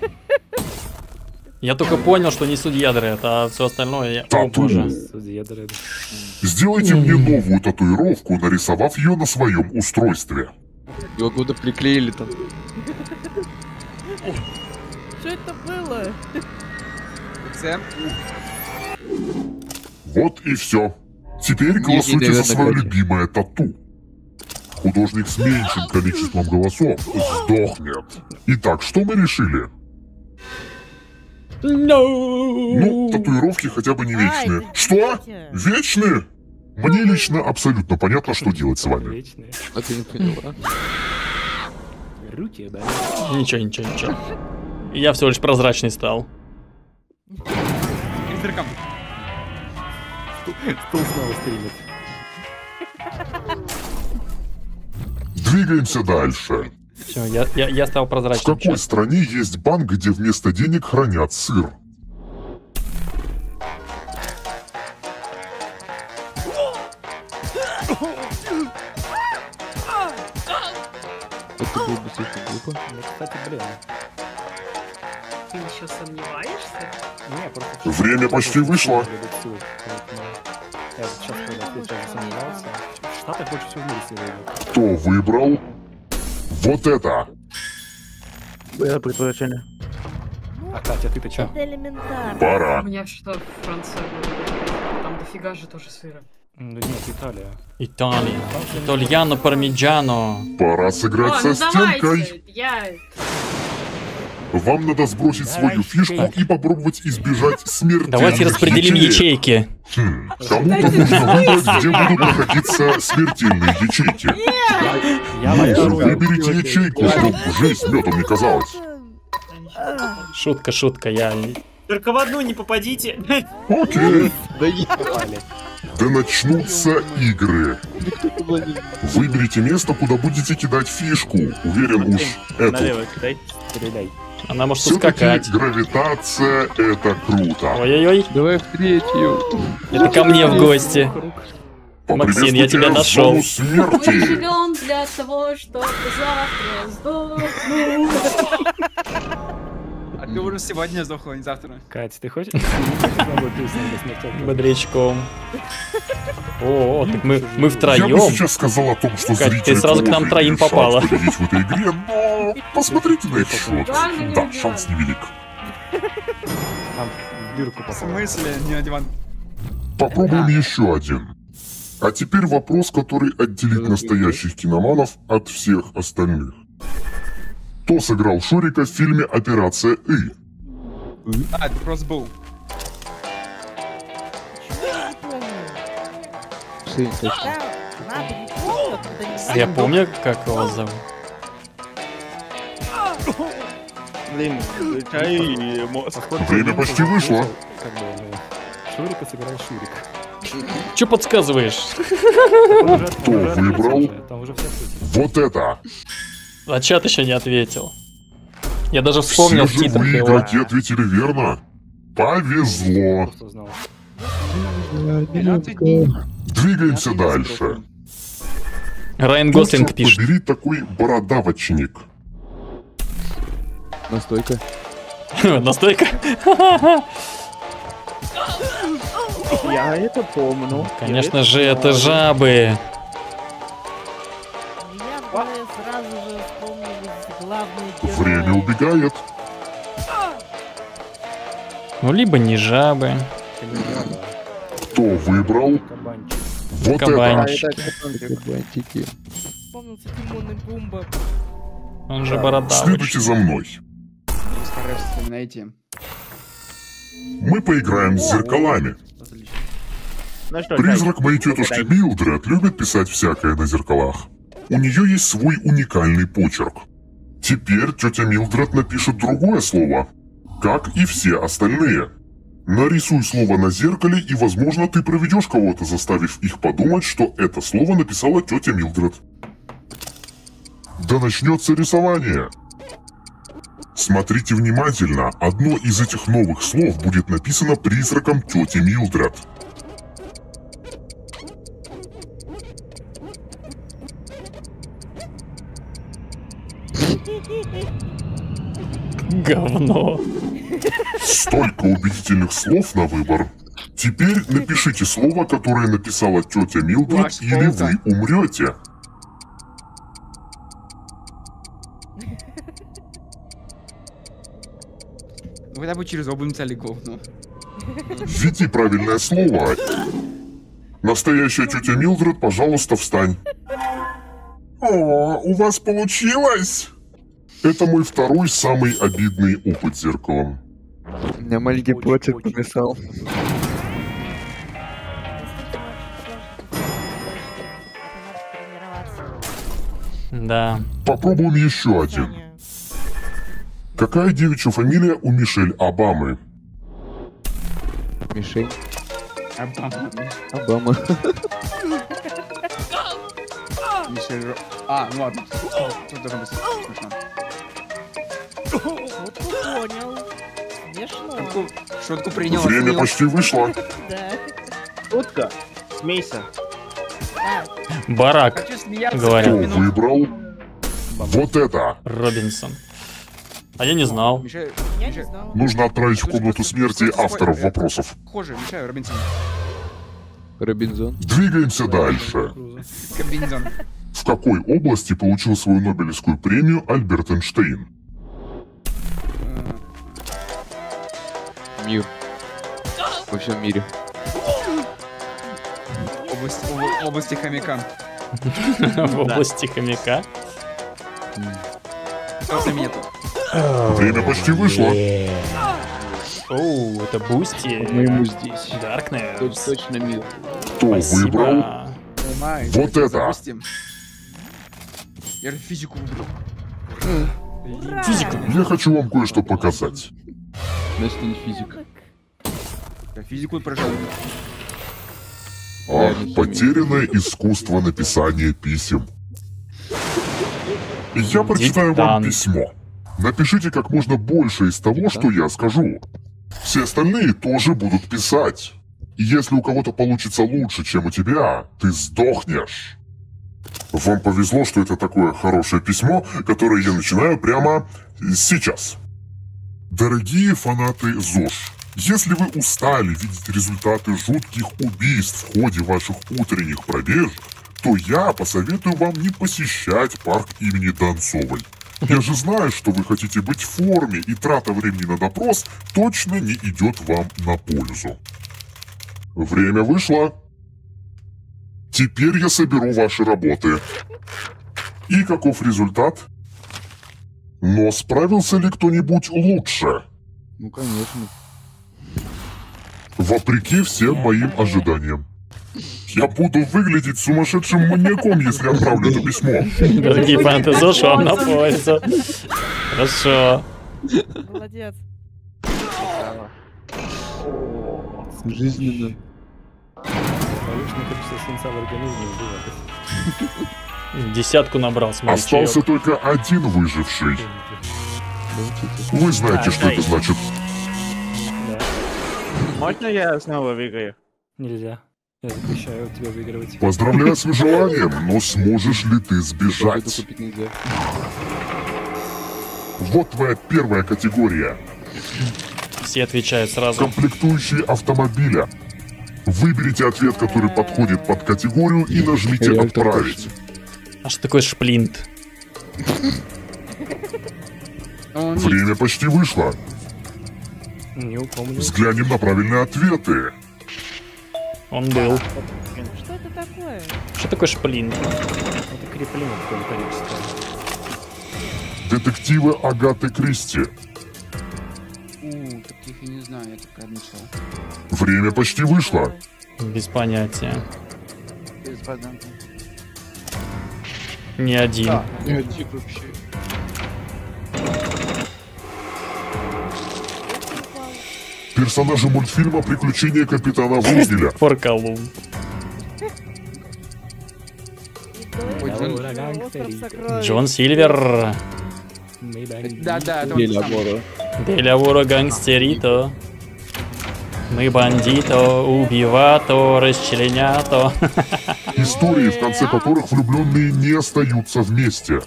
S2: Я только понял, что не судья Дред, а все остальное я... О
S1: Тату.
S2: боже.
S11: Судья Дред.
S1: Сделайте мне новую татуировку, нарисовав ее на своем устройстве.
S12: Его куда приклеили там.
S7: Что это было?
S1: Вот и все. Теперь голосуйте за свое любимое тату. Художник с меньшим количеством голосов сдохнет. Итак, что мы решили? Ну, татуировки хотя бы не вечные. Что? Вечные? Мне лично абсолютно понятно, что делать с вами.
S11: Вечные.
S12: А ты не поняла?
S11: Руки, да.
S2: Ничего, ничего, ничего. Я всего лишь прозрачный стал.
S8: Призраком.
S11: Стул снова стримит.
S1: Двигаемся дальше.
S2: Все, я, я, я стал
S1: В
S2: прозрачным.
S1: какой стране есть банк, где вместо денег хранят сыр?
S12: Это было бы слишком глупо.
S11: Ну, кстати, блин.
S4: Ты еще сомневаешься?
S11: Не, просто...
S1: Время почти вышло.
S11: Поэтому Я вот сейчас, когда ты тоже сомневался, в Штатах больше всего в мире сыграли.
S1: Кто выбрал вот это?
S6: Было предположение.
S11: А Катя, ты-то чё?
S7: Это элементарно.
S1: Пора.
S4: У меня что Франция Там дофига же тоже сыра.
S11: Ну нет, Италия.
S2: Италия. Итальяно пармиджано.
S1: Пора сыграть
S4: О, ну
S1: со стенкой.
S4: давайте! Я...
S1: Вам надо сбросить свою фишку и попробовать избежать смерти.
S2: Давайте распределим ячейки.
S1: Хм, кому-то нужно выбрать, где будут находиться смертельные ячейки. Ну,
S11: выберу.
S1: выберите ячейку, чтобы жизнь медом не казалась.
S2: Шутка, шутка, я...
S3: Только в одну не попадите.
S1: Окей.
S12: Да не
S11: Попали.
S1: Да начнутся игры. Выберите место, куда будете кидать фишку. Уверен уж, эту.
S6: Налево кидай.
S11: Стреляй.
S2: Она может
S1: Все-таки
S2: ускакать.
S1: гравитация — это круто.
S2: Ой-ой-ой.
S12: Давай в третью.
S2: Это ко мне в гости. Максим, я тебя нашел.
S4: Мы живем для того, чтобы завтра сдохнуть.
S8: А ты уже сегодня сдохла, а не завтра.
S11: Кать, ты хочешь?
S2: Бодрячком. О, так мы, мы
S1: Я бы
S2: втроем.
S1: сейчас сказал о том, что
S2: Кать, ты сразу к нам троим попала.
S1: победить в этой игре, но посмотрите на их счет.
S4: Главное,
S1: Да, шанс невелик.
S11: Там в дырку
S8: В
S11: попал.
S8: смысле? Не на диван.
S1: Попробуем еще один. А теперь вопрос, который отделит настоящих киноманов от всех остальных. Кто сыграл Шурика в фильме «Операция И»?
S8: А, это просто был.
S12: Сын, точно.
S7: Да, надо не помню, когда не
S2: А я помню, как его зовут.
S6: Блин, включай
S11: Походу,
S1: Время
S11: ты
S1: почти вышло.
S11: слышал, Как бы, Шурика сыграл Шурик.
S2: Че подсказываешь?
S1: Кто выбрал? Вот это!
S2: А чат еще не ответил. Я даже вспомнил
S1: Все живые игроки ответили верно. Повезло. Двигаемся дальше.
S2: Райан Гослинг
S1: черт
S2: пишет.
S1: побери, такой бородавочник.
S12: Настойка.
S2: Настойка?
S6: Я это помню.
S2: Конечно же, это жабы.
S7: Я бы сразу же вспомнились главные герои.
S1: Время убегает.
S2: Ну, либо не жабы.
S1: Кто выбрал?
S11: кабанчик.
S1: Вот
S2: Кабанчик.
S1: это.
S12: Бантики.
S7: Вспомнился Тимон и Пумба.
S2: Он же бородавочник.
S1: Следуйте за мной.
S8: Найти.
S1: Мы поиграем с зеркалами.
S8: Отлично.
S6: Ну что,
S1: Призрак моей тетушки. Милдред любит писать всякое на зеркалах. У нее есть свой уникальный почерк. Теперь тетя Милдред напишет другое слово, как и все остальные. Нарисуй слово на зеркале, и, возможно, ты проведешь кого-то, заставив их подумать, что это слово написала тетя Милдред. Да начнется рисование. Смотрите внимательно, одно из этих новых слов будет написано призраком тети Милдред.
S2: Говно.
S1: Столько убедительных слов на выбор. Теперь напишите слово, которое написала тетя Милдред, или вы умрете.
S8: Хотя бы через оба инициали говно.
S1: Введи правильное слово. Настоящая тетя Милдред, пожалуйста, встань. О, у вас получилось? Это мой второй самый обидный опыт с зеркалом.
S12: У меня маленький
S11: очень.
S12: написал.
S2: Да.
S1: Попробуем еще один. Какая девичья фамилия у Мишель Обамы?
S12: Мишень.
S8: Обама.
S12: Обама.
S8: Мишель А, ну ладно. Тут должно быть смешно.
S7: Шутку понял. Смешно.
S8: Шутку, шутку принял.
S1: Время почти вышло.
S7: Да.
S6: Шутка. Смейся.
S7: Да.
S2: Барак,
S8: смеяться
S1: Кто выбрал? Вот это.
S2: Робинсон. А я не знал.
S8: Мешаю,
S7: Я не
S8: мешаю.
S7: знала.
S1: Нужно отправить в комнату смерти авторов вопросов.
S8: Похоже, мешаю, Робинсон.
S12: Робинзон.
S1: Двигаемся дальше.
S8: Комбинезон.
S1: В какой области получил свою Нобелевскую премию Альберт Эйнштейн?
S12: Мир. Во всем мире.
S8: Область, об- области хомяка.
S2: В области хомяка.
S1: Время почти вышло.
S2: Оу, это Бусти.
S12: По-моему, здесь.
S2: Даркнесс.
S12: Точ- Точно мир.
S1: Кто выбрал? Вот это.
S8: Я же физику выбрал.
S2: Физику.
S1: Я хочу вам кое-что показать.
S12: Настя не физик.
S8: Я физику прожал.
S1: Ах, потерянное искусство написания писем. Я прочитаю вам письмо. Напишите как можно больше из того, что я скажу. Все остальные тоже будут писать. И если у кого-то получится лучше, чем у тебя, ты сдохнешь. Вам повезло, что это такое хорошее письмо, которое я начинаю прямо сейчас. Дорогие фанаты ЗОЖ, если вы устали видеть результаты жутких убийств в ходе ваших утренних пробежек, то я посоветую вам не посещать парк имени Донцовой. Я же знаю, что вы хотите быть в форме, и трата времени на допрос точно не идет вам на пользу. Время вышло. Теперь я соберу ваши работы. И каков результат? Но справился ли кто-нибудь лучше?
S12: Ну, конечно.
S1: Вопреки всем моим ожиданиям. Я буду выглядеть сумасшедшим маньяком, если отправлю это письмо.
S2: Дорогие фанаты ЗОЖ, вам на пользу. Хорошо.
S7: Молодец.
S12: Жизненно.
S11: Повышенное количество свинца в организме было.
S2: Десятку набрал, смотри,
S1: Остался
S2: чаек.
S1: только один выживший. Вы знаете, что это значит.
S6: Можно я снова выиграю?
S11: Нельзя. Я запрещаю тебе выигрывать.
S1: Поздравляю с выживанием, но сможешь ли ты сбежать? Вот твоя первая категория.
S2: Все отвечают сразу.
S1: Комплектующие автомобиля. Выберите ответ, который подходит под категорию и нажмите «Отправить».
S2: А что такое шплинт?
S5: Он
S1: Время почти вышло.
S11: Не упомню.
S1: Взглянем на правильные ответы.
S2: Он был.
S7: Что это такое?
S2: Что такое шплинт?
S11: Это крепление количество.
S1: Детективы Агаты Кристи.
S5: У, таких я не знаю, я только начал.
S1: Время почти вышло.
S2: Без понятия.
S6: Без подам.
S2: Не один.
S6: Да.
S12: Не один вообще.
S1: Персонажи мультфильма «Приключения капитана Врунгеля».
S2: Фор Колумб.
S5: Ой, Джон-
S2: Сильвер.
S5: Да, да, это
S2: Гангстерито. Мы бандито, убивато, расчленято.
S1: Истории, в конце которых влюбленные не остаются вместе.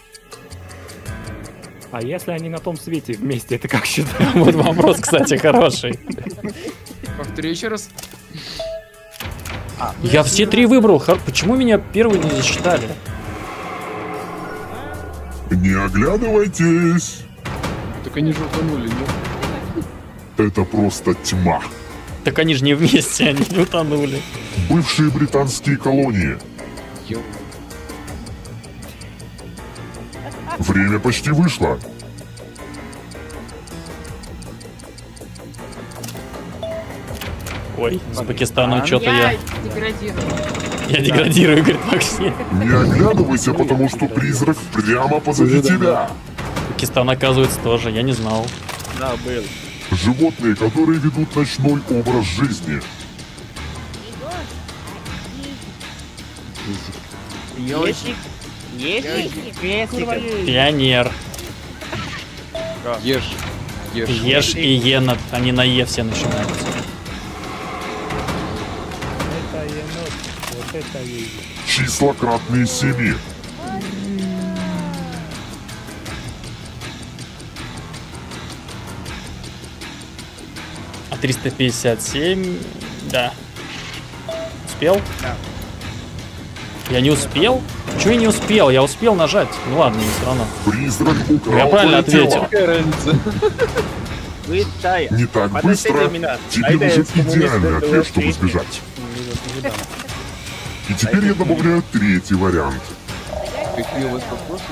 S11: А если они на том свете вместе, это как считать?
S2: Вот вопрос, кстати, хороший.
S5: Повтори еще раз.
S2: Я все три выбрал. Почему меня первый не засчитали?
S1: Не оглядывайтесь.
S12: Так они же утонули, нет?
S1: Это просто тьма.
S2: Так они же не вместе, они не утонули.
S1: Бывшие британские колонии. Время почти вышло.
S2: Ой, с Пакистаном что-то
S4: Я
S2: я...
S4: деградирую.
S2: Я деградирую, говорит Максим.
S1: Не оглядывайся, потому что призрак прямо позади тебя.
S2: Пакистан, оказывается, тоже, я не знал.
S6: Да, был.
S1: Животные, которые ведут ночной образ жизни.
S6: Ежик. Ежик.
S2: Пионер.
S12: Ешь. Ешь.
S2: Ешь и Ена, они на Е все начинаются.
S11: Это енот. Вот это и...
S1: Числа кратные семи.
S2: 357, да. Успел?
S5: Да.
S2: Я не успел? Чего я не успел? Я успел нажать. Ну ладно, не все равно.
S1: Призрак украл
S2: Я правильно ответил.
S1: Не так быстро. нужен
S6: я коммунист,
S1: идеальный ответ, чтобы сбежать. И теперь я добавляю третий вариант.
S12: Какие у вас вопросы.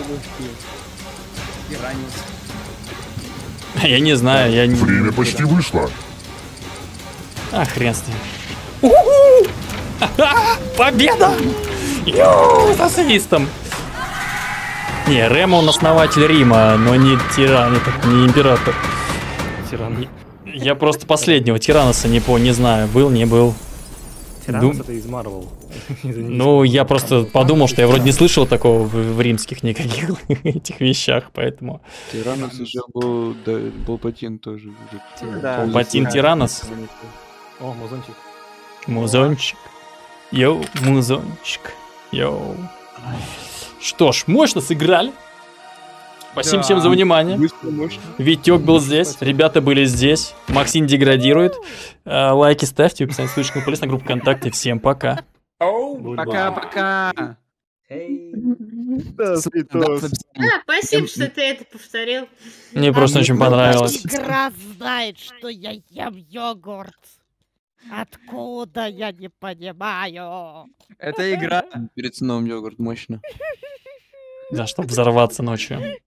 S2: Я не знаю, я не...
S1: Время почти вышло.
S2: А, хрен с ним. Ха-ха! Победа! Ю, со свистом. Не, Рема он основатель Рима, но не тиран, этот, не император.
S11: Тиран.
S2: Я просто последнего Тираноса не по, не знаю, был, не был.
S11: Тиранос
S2: Дум-
S11: это из Марвел.
S2: Ну, я просто подумал, что я вроде не слышал такого в, в римских никаких этих вещах, поэтому...
S12: Тиранос уже был, да, был Патин тоже.
S6: Да.
S12: полностью.
S2: Патин Тиранос.
S11: О, музончик.
S2: Музончик. Йоу, музончик. Йоу. Что ж, мощно сыграли. Спасибо
S8: Да.
S2: всем за внимание.
S12: Быстро, мощно.
S2: Витек был здесь, ребята были здесь. Максим деградирует. Э, Лайки ставьте, в описании ссылочка на полез на группу ВКонтакте. Всем пока.
S8: Пока-пока.
S6: Да.
S4: А, спасибо, что ты это повторил.
S2: Мне просто очень понравилось.
S7: Игра знает, что я ем йогурт. Откуда я не понимаю?
S8: Это игра.
S12: Перед сном йогурт мощно.
S2: Да, чтобы взорваться ночью.